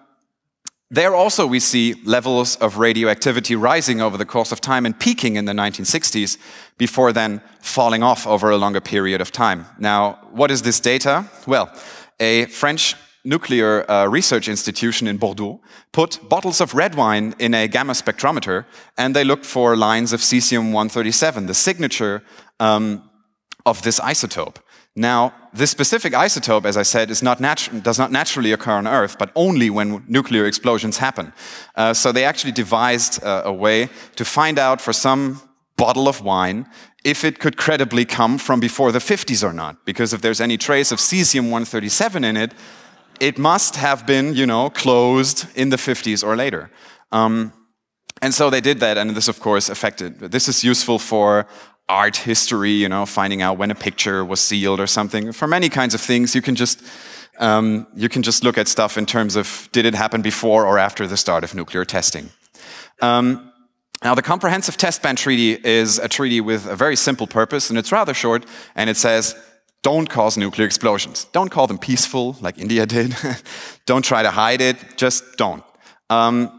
S1: there also we see levels of radioactivity rising over the course of time and peaking in the 1960s before then falling off over a longer period of time. Now, what is this data? Well, a French nuclear uh, research institution in Bordeaux put bottles of red wine in a gamma spectrometer and they looked for lines of cesium-137, the signature um, of this isotope. Now, this specific isotope, as I said, not does not naturally occur on Earth, but only when nuclear explosions happen. Uh, so they actually devised uh, a way to find out for some bottle of wine if it could credibly come from before the 50s or not. Because if there's any trace of cesium-137 in it, it must have been, you know, closed in the 50s or later. Um, and so they did that, and this, of course, affected. This is useful for art history, you know, finding out when a picture was sealed or something. For many kinds of things, you can just um, you can just look at stuff in terms of did it happen before or after the start of nuclear testing. Um, now, the Comprehensive Test Ban Treaty is a treaty with a very simple purpose, and it's rather short, and it says don't cause nuclear explosions. Don't call them peaceful, like India [LAUGHS] did. don't try to hide it, just don't. Um,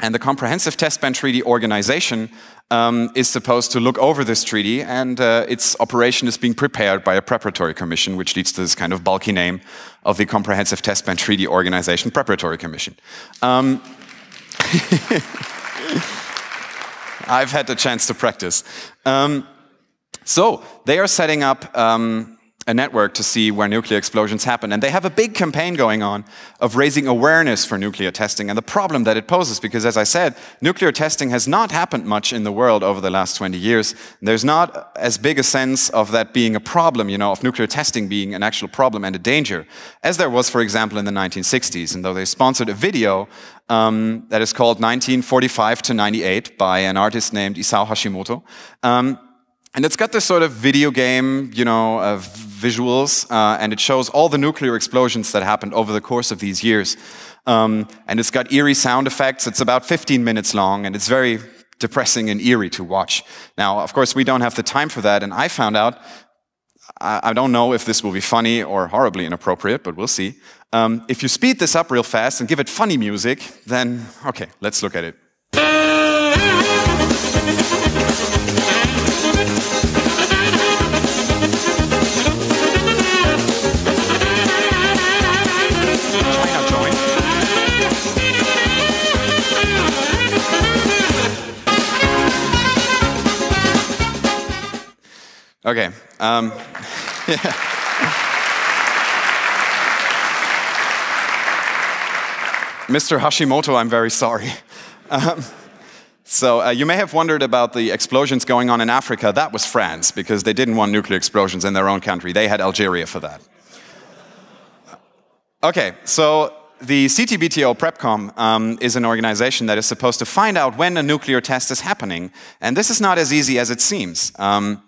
S1: and the Comprehensive Test Ban Treaty organization um, is supposed to look over this treaty, and uh, its operation is being prepared by a preparatory commission, which leads to this kind of bulky name of the Comprehensive Test Ban Treaty Organization Preparatory Commission. Um, [LAUGHS] I've had the chance to practice. Um, so they are setting up um, a network to see where nuclear explosions happen. And they have a big campaign going on of raising awareness for nuclear testing and the problem that it poses. Because as I said, nuclear testing has not happened much in the world over the last 20 years. There's not as big a sense of that being a problem, you know, of nuclear testing being an actual problem and a danger, as there was, for example, in the 1960s. And though they sponsored a video um, that is called 1945 to 98 by an artist named Isao Hashimoto, um, and it's got this sort of video game, you know, of visuals, uh, and it shows all the nuclear explosions that happened over the course of these years. Um, and it's got eerie sound effects. It's about 15 minutes long, and it's very depressing and eerie to watch. Now, of course, we don't have the time for that, and I found out, I, I don't know if this will be funny or horribly inappropriate, but we'll see. Um, if you speed this up real fast and give it funny music, then, okay, let's look at it. Okay. Um. [LAUGHS] Mr. Hashimoto, I'm very sorry. Um, so uh, you may have wondered about the explosions going on in Africa. That was France, because they didn't want nuclear explosions in their own country. They had Algeria for that. Okay, so the CTBTO PrepCom um, is an organization that is supposed to find out when a nuclear test is happening. And this is not as easy as it seems. Um,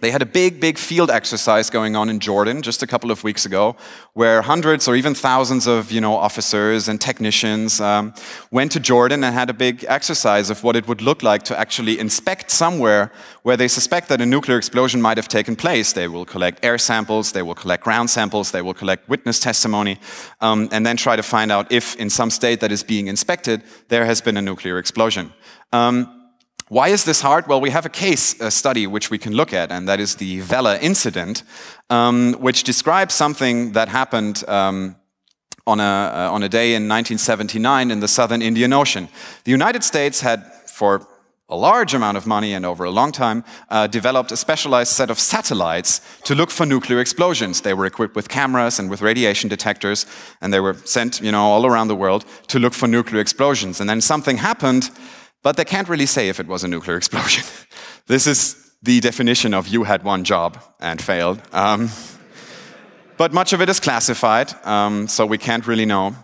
S1: they had a big, big field exercise going on in Jordan just a couple of weeks ago, where hundreds or even thousands of you know, officers and technicians um, went to Jordan and had a big exercise of what it would look like to actually inspect somewhere where they suspect that a nuclear explosion might have taken place. They will collect air samples, they will collect ground samples, they will collect witness testimony, um, and then try to find out if in some state that is being inspected, there has been a nuclear explosion. Um, why is this hard? Well, we have a case a study which we can look at, and that is the Vela incident, um, which describes something that happened um, on a, uh, on a day in 1979 in the southern Indian Ocean. The United States had, for a large amount of money and over a long time, uh, developed a specialized set of satellites to look for nuclear explosions. They were equipped with cameras and with radiation detectors, and they were sent, you know, all around the world to look for nuclear explosions. And then something happened, but they can't really say if it was a nuclear [LAUGHS] explosion. this is the definition of you had one job and failed. Um, but much of it is classified, um, so we can't really know.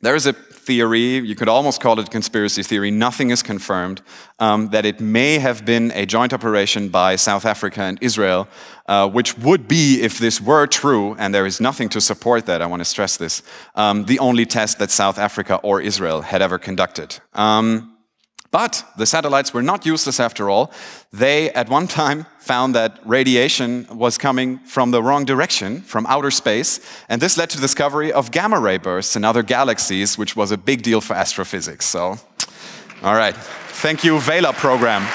S1: There is a theory, you could almost call it a conspiracy theory, nothing is confirmed, um, that it may have been a joint operation by South Africa and Israel, uh, which would be, if this were true, and there is nothing to support that, I want to stress this, um, the only test that South Africa or Israel had ever conducted. Um, but the satellites were not useless after all. They, at one time, found that radiation was coming from the wrong direction, from outer space, and this led to the discovery of gamma ray bursts in other galaxies, which was a big deal for astrophysics. So, all right. Thank you, Vela program.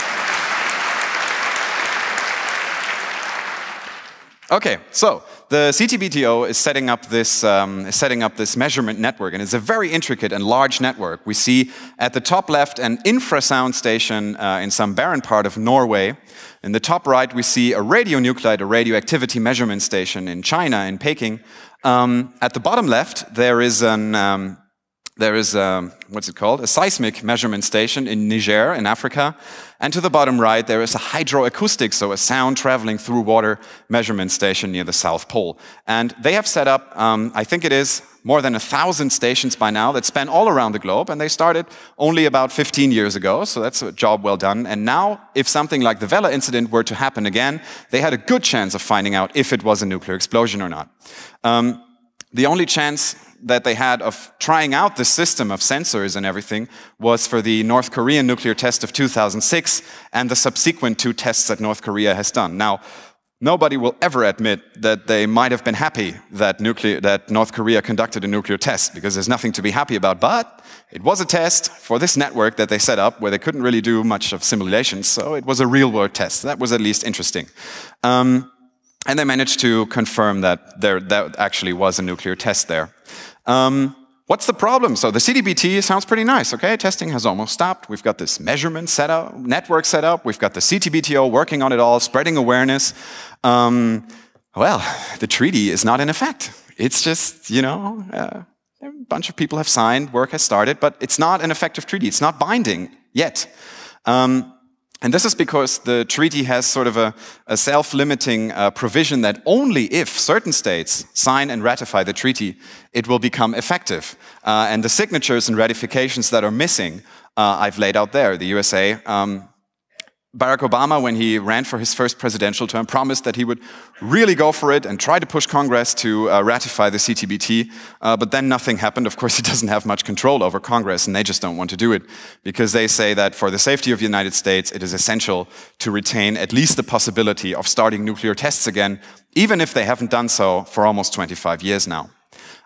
S1: Okay, so the CTBTO is setting up this um, setting up this measurement network, and it's a very intricate and large network. We see at the top left an infrasound station uh, in some barren part of Norway. In the top right, we see a radionuclide, a radioactivity measurement station in China, in Peking. Um, at the bottom left, there is an um, there is a, what's it called? A seismic measurement station in Niger in Africa. And to the bottom right, there is a hydroacoustic, so a sound traveling through water measurement station near the South Pole. And they have set up, um, I think it is more than a thousand stations by now that span all around the globe. And they started only about 15 years ago. So that's a job well done. And now, if something like the Vela incident were to happen again, they had a good chance of finding out if it was a nuclear explosion or not. Um, the only chance that they had of trying out the system of sensors and everything was for the North Korean nuclear test of 2006 and the subsequent two tests that North Korea has done. Now, nobody will ever admit that they might have been happy that, nuclear, that North Korea conducted a nuclear test because there's nothing to be happy about. But it was a test for this network that they set up where they couldn't really do much of simulations. So it was a real world test. That was at least interesting. Um, and they managed to confirm that there that actually was a nuclear test there. Um, what's the problem? So the CTBT sounds pretty nice, okay? Testing has almost stopped. We've got this measurement set up, network set up. We've got the CTBTO working on it all, spreading awareness. Um, well, the treaty is not in effect. It's just, you know, uh, a bunch of people have signed, work has started, but it's not an effective treaty. It's not binding yet. Um, and this is because the treaty has sort of a, a self-limiting uh, provision that only if certain states sign and ratify the treaty, it will become effective. Uh, and the signatures and ratifications that are missing, uh, I've laid out there. The USA um, Barack Obama, when he ran for his first presidential term, promised that he would really go for it and try to push Congress to uh, ratify the CTBT. Uh, but then nothing happened. Of course, [LAUGHS] he doesn't have much control over Congress, and they just don't want to do it because they say that for the safety of the United States, it is essential to retain at least the possibility of starting nuclear tests again, even if they haven't done so for almost 25 years now.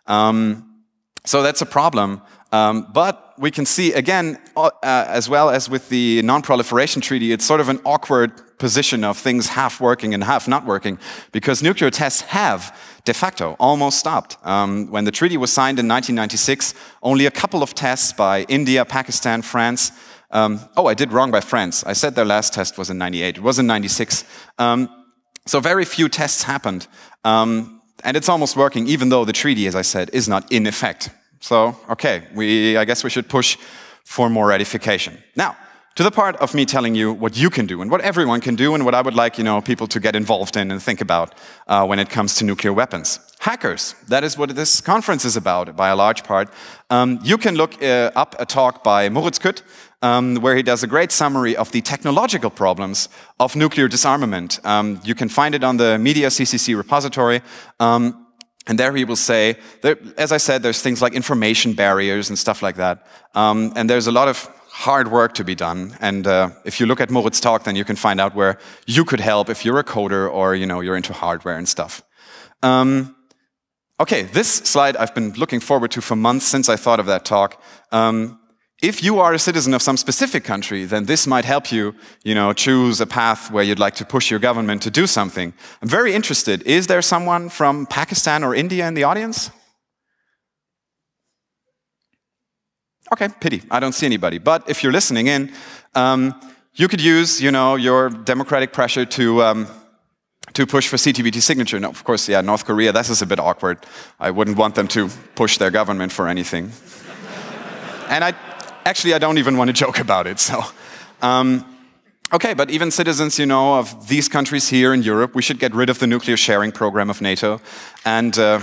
S1: Um, so that's a problem. Um, but we can see again, uh, as well as with the non-proliferation treaty, it's sort of an awkward position of things half working and half not working, because nuclear tests have de facto almost stopped. Um, when the treaty was signed in 1996, only a couple of tests by India, Pakistan, France. Um, oh, I did wrong by France. I said their last test was in 98. It was in 96. Um, so very few tests happened. Um, and it's almost working, even though the treaty, as I said, is not in effect. So, okay, we, I guess we should push for more ratification. Now, to the part of me telling you what you can do and what everyone can do and what I would like you know, people to get involved in and think about uh, when it comes to nuclear weapons. Hackers, that is what this conference is about by a large part. Um, you can look uh, up a talk by Moritz Kütt, um, where he does a great summary of the technological problems of nuclear disarmament. Um, you can find it on the Media CCC repository. And there he will say, there, as I said, there's things like information barriers and stuff like that. Um, and there's a lot of hard work to be done. And uh, if you look at Moritz's talk, then you can find out where you could help if you're a coder or you know you're into hardware and stuff. Um, okay, this slide I've been looking forward to for months since I thought of that talk. Um, if you are a citizen of some specific country, then this might help you, you know, choose a path where you'd like to push your government to do something. I'm very interested. Is there someone from Pakistan or India in the audience? Okay, pity. I don't see anybody. But if you're listening in, um, you could use, you know, your democratic pressure to um, to push for CTBT signature. No, of course, yeah, North Korea. This is a bit awkward. I wouldn't want them to push their government for anything. [LAUGHS] and I actually I don't even want to joke about it. So. Um, Okay, but even citizens, you know, of these countries here in Europe, we should get rid of the nuclear sharing program of NATO. And uh,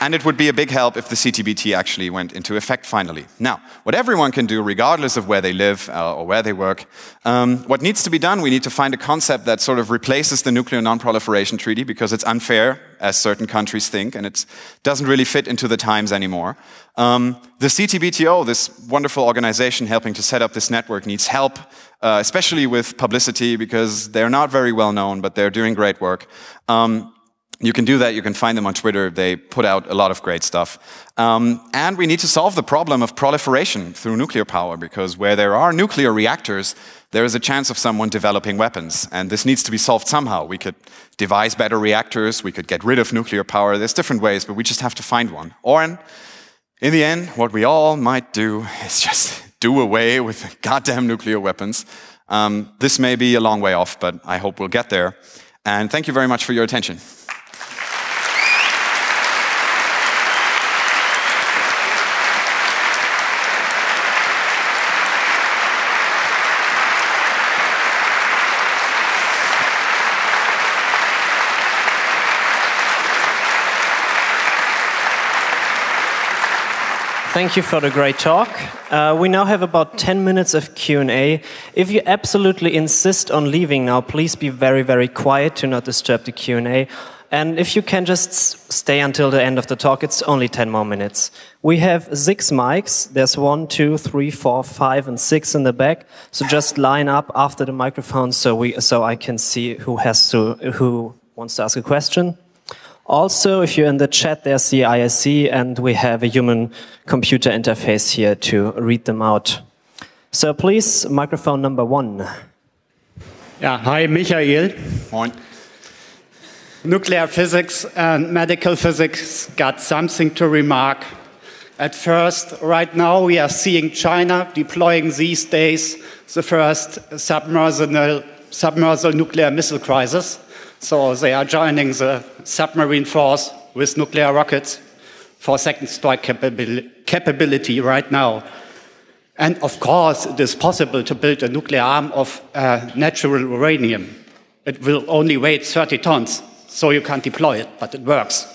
S1: And it would be a big help if the CTBT actually went into effect finally. Now, what everyone can do, regardless of where they live uh, or where they work, um, what needs to be done, we need to find a concept that sort of replaces the Nuclear Non-Proliferation Treaty because it's unfair, as certain countries think, and it doesn't really fit into the times anymore. Um, the CTBTO, this wonderful organization helping to set up this network, needs help, uh, especially with publicity because they're not very well known, but they're doing great work. Um, you can do that. You can find them on Twitter. They put out a lot of great stuff. Um, and we need to solve the problem of proliferation through nuclear power because where there are nuclear reactors, there is a chance of someone developing weapons. And this needs to be solved somehow. We could devise better reactors. We could get rid of nuclear power. There's different ways, but we just have to find one. Or in, in the end, what we all might do is [LAUGHS] just do away with goddamn nuclear weapons. Um, this may be a long way off, but I hope we'll get there. And thank you very much for your attention.
S3: Thank you for the great talk. Uh, we now have about 10 minutes of Q&A. If you absolutely insist on leaving now, please be very, very quiet to not disturb the Q&A. And if you can just stay until the end of the talk, it's only 10 more minutes. We have six mics. There's one, two, three, four, five, and six in the back. So just line up after the microphone so we, so I can see who has to, who wants to ask a question. Also, if you're in the chat, there's the ISC, and we have a human computer interface here to read them out. So please, microphone number one.
S4: Yeah, hi, Michael.
S1: Moin.
S4: Nuclear physics and medical physics got something to remark. At first, right now, we are seeing China deploying these days the first submersible, submersible nuclear missile crisis. So they are joining the submarine force with nuclear rockets for second strike capability right now. And of course, it is possible to build a nuclear arm of uh, natural uranium. It will only weigh 30 tons, so you can't deploy it, but it works.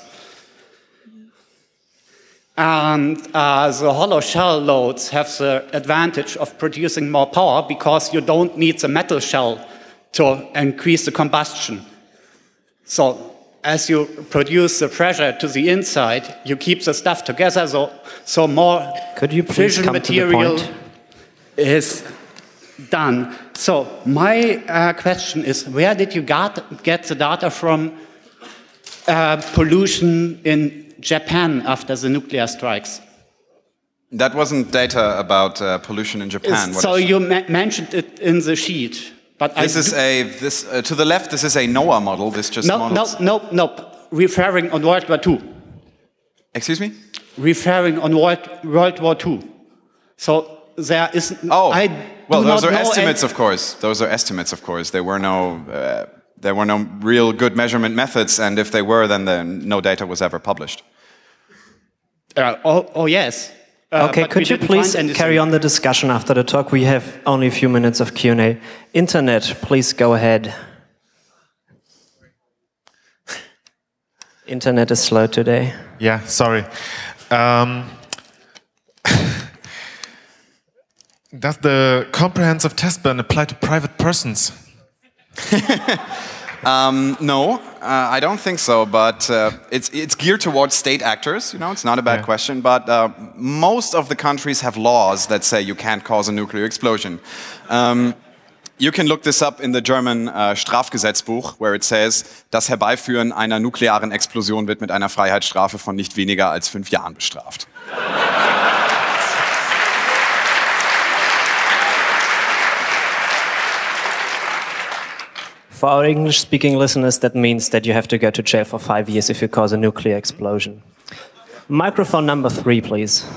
S4: And uh, the hollow shell loads have the advantage of producing more power because you don't need the metal shell to increase the combustion. So as you produce the pressure to the inside, you keep the stuff together. So, so more
S3: Could you please
S4: fission
S3: come
S4: material
S3: to the point?
S4: is done. So my uh, question is, where did you got, get the data from uh, pollution in Japan after the nuclear strikes?
S1: That wasn't data about uh, pollution in Japan. What
S4: so you me mentioned it in the sheet, but
S1: this
S4: I
S1: is a this uh, to the left. This is a NOAA model. This just
S4: no, no,
S1: models.
S4: no, no, referring on World War II.
S1: Excuse me.
S4: referring on World, World War II. So there is.
S1: Oh,
S4: I
S1: well, those are estimates, of course. Those are estimates, of course. There were no, uh, there were no real good measurement methods, and if they were, then the, no data was ever published.
S4: Uh, oh, oh, yes. Uh,
S3: Okay, could you please carry on the discussion after the talk? We have only a few minutes of Q&A. Internet, please go ahead. Internet is slow today.
S5: Yeah, sorry. Um, [LAUGHS] does the comprehensive test ban apply to private persons? [LAUGHS]
S1: No, uh, I don't think so. But uh, it's it's geared towards state actors. You know, it's not a bad
S5: Yeah.
S1: question. But uh, most of the countries have laws that say you can't cause a nuclear explosion. Um, You can look this up in the German uh, Strafgesetzbuch, where it says, das Herbeiführen einer nuklearen Explosion wird mit einer Freiheitsstrafe von nicht weniger als fünf Jahren bestraft.
S3: For our English speaking listeners, that means that you have to go to jail for five years if you cause a nuclear explosion. Microphone number three, please.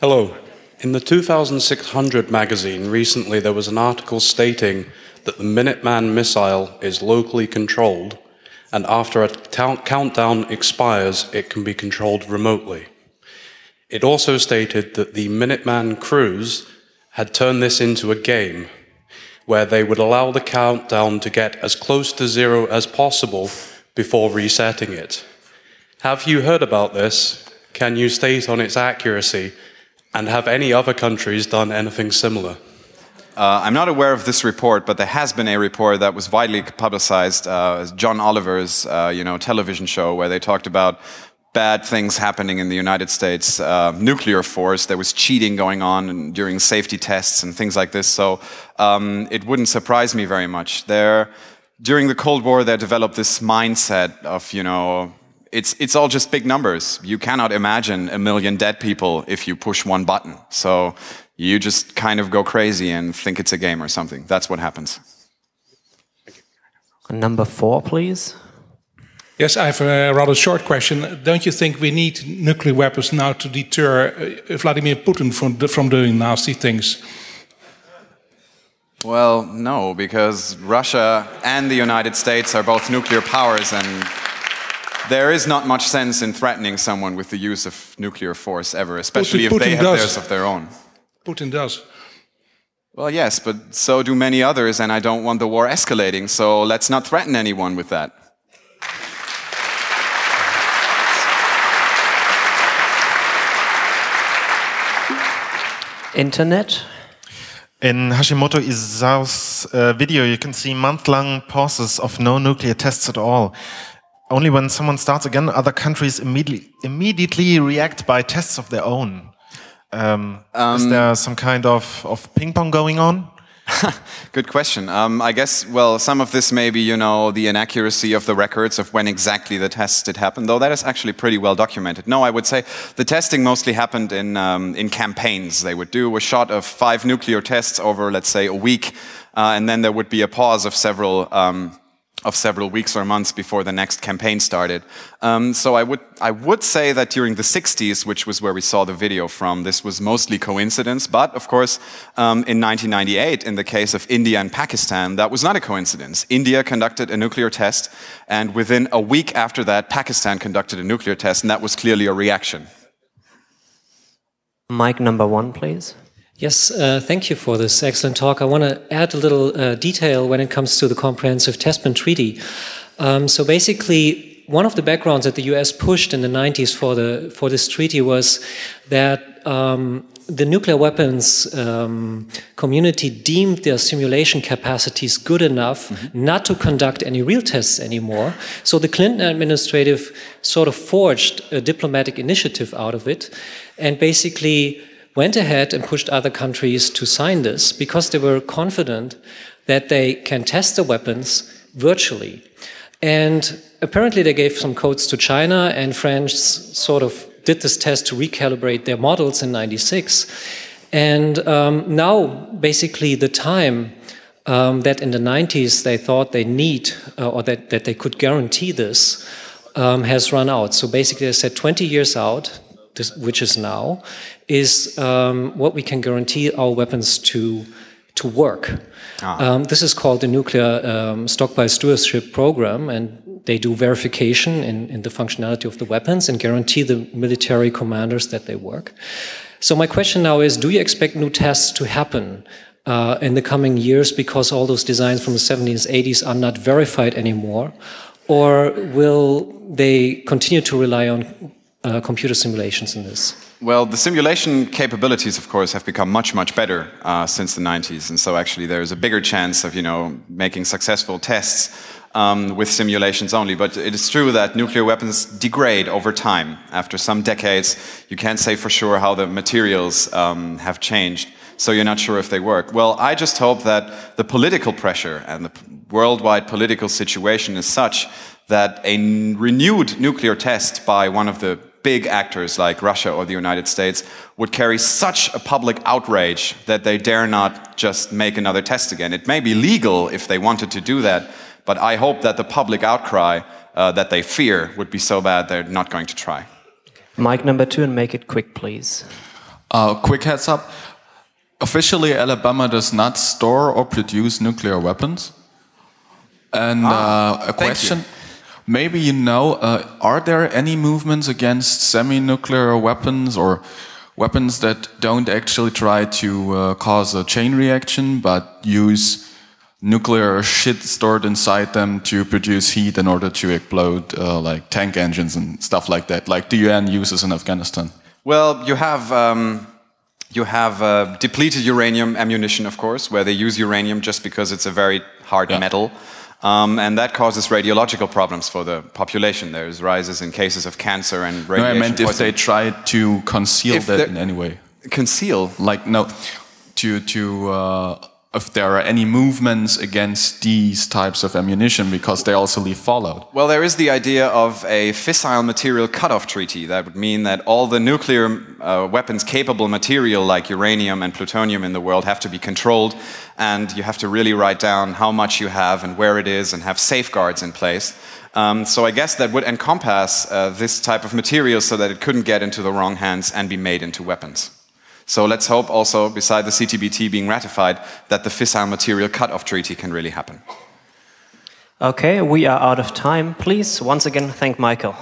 S6: Hello. In the 2600 magazine recently, there was an article stating that the Minuteman missile is locally controlled, and after a countdown expires, it can be controlled remotely. It also stated that the Minuteman crews had turned this into a game where they would allow the countdown to get as close to zero as possible before resetting it. Have you heard about this? Can you state on its accuracy? And have any other countries done anything similar?
S1: Uh, I'm not aware of this report, but there has been a report that was widely publicized, uh, John Oliver's, uh, you know, television show, where they talked about bad things happening in the United States uh, nuclear force. There was cheating going on during safety tests and things like this. So um, it wouldn't surprise me very much. There, during the Cold War, they developed this mindset of, you know, it's, it's all just big numbers. You cannot imagine a million dead people if you push one button. So you just kind of go crazy and think it's a game or something. That's what happens.
S3: Number four, please.
S7: Yes, I have a rather short question. Don't you think we need nuclear weapons now to deter uh, Vladimir Putin from, from doing nasty things?
S1: Well, no, because Russia and the United States are both nuclear powers, and there is not much sense in threatening someone with the use of nuclear force ever, especially Putin, if they Putin have does. theirs of their own.
S7: Putin does.
S1: Well, yes, but so do many others, and I don't want the war escalating, so let's not threaten anyone with that.
S3: Internet.
S5: In Hashimoto Isao's uh, video, you can see month-long pauses of no nuclear tests at all. Only when someone starts again, other countries immediately, immediately react by tests of their own. Um, um, is there some kind of, of ping pong going on? [LAUGHS]
S1: Good question. Um, I guess, well, some of this may be, you know, the inaccuracy of the records of when exactly the tests did happen, though that is actually pretty well documented. No, I would say the testing mostly happened in, um, in campaigns. They would do a shot of five nuclear tests over, let's say, a week, uh, and then there would be a pause of several um, of several weeks or months before the next campaign started. Um, so I would, I would say that during the 60s, which was where we saw the video from, this was mostly coincidence. But of course, um, in 1998, in the case of India and Pakistan, that was not a coincidence. India conducted a nuclear test, and within a week after that, Pakistan conducted a nuclear test, and that was clearly a reaction.
S3: Mic number one, please.
S8: Yes, uh, thank you for this excellent talk. I want to add a little uh, detail when it comes to the Comprehensive Test Ban Treaty. Um, so basically, one of the backgrounds that the US pushed in the 90s for, the, for this treaty was that um, the nuclear weapons um, community deemed their simulation capacities good enough mm -hmm. not to conduct any real tests anymore. So the Clinton administrative sort of forged a diplomatic initiative out of it and basically went ahead and pushed other countries to sign this because they were confident that they can test the weapons virtually. And apparently they gave some codes to China and France sort of did this test to recalibrate their models in 96. And um, now basically the time um, that in the 90s they thought they need uh, or that, that they could guarantee this um, has run out. So basically they said 20 years out, this, which is now, is um, what we can guarantee our weapons to to work. Ah. Um, this is called the Nuclear um, Stockpile Stewardship Program, and they do verification in, in the functionality of the weapons and guarantee the military commanders that they work. So my question now is: Do you expect new tests to happen? Uh, in the coming years, because all those designs from the 70s, 80s are not verified anymore, or will they continue to rely on uh, computer simulations in this?
S1: Well, the simulation capabilities, of course, have become much, much better uh, since the 90s. And so actually there's a bigger chance of, you know, making successful tests um, with simulations only. But it is true that nuclear weapons degrade over time. After some decades, you can't say for sure how the materials um, have changed. So you're not sure if they work. Well, I just hope that the political pressure and the worldwide political situation is such that a renewed nuclear test by one of the big actors like Russia or the United States would carry such a public outrage that they dare not just make another test again. It may be legal if they wanted to do that, but I hope that the public outcry uh, that they fear would be so bad they're not going to try.
S3: Mic number two, and make it quick, please.
S9: Uh, quick heads up. Officially, Alabama does not store or produce nuclear weapons. And
S1: Ah,
S9: uh, a question. Maybe you know, uh, are there any movements against semi nuclear weapons or weapons that don't actually try to uh, cause a chain reaction but use nuclear shit stored inside them to produce heat in order to explode uh, like tank engines and stuff like that, like the UN uses in Afghanistan?
S1: Well, you have um, you have uh, depleted uranium ammunition, of course, where they use uranium just because it's a very hard
S9: Yeah.
S1: metal, um, and that causes radiological problems for the population. There's rises in cases of cancer and radiation.
S9: No, I meant if they try to conceal
S1: If
S9: that in any way.
S1: conceal.
S9: Like no, to to uh, if there are any movements against these types of ammunition because they also leave fallout.
S1: Well, there is the idea of a fissile material cutoff treaty. That would mean that all the nuclear uh, weapons capable material like uranium and plutonium in the world have to be controlled, and you have to really write down how much you have and where it is and have safeguards in place. Um, so I guess that would encompass uh, this type of material so that it couldn't get into the wrong hands and be made into weapons. So let's hope also, beside the CTBT being ratified, that the fissile material cutoff treaty can really happen.
S3: Okay, we are out of time. Please, once again, thank Michael.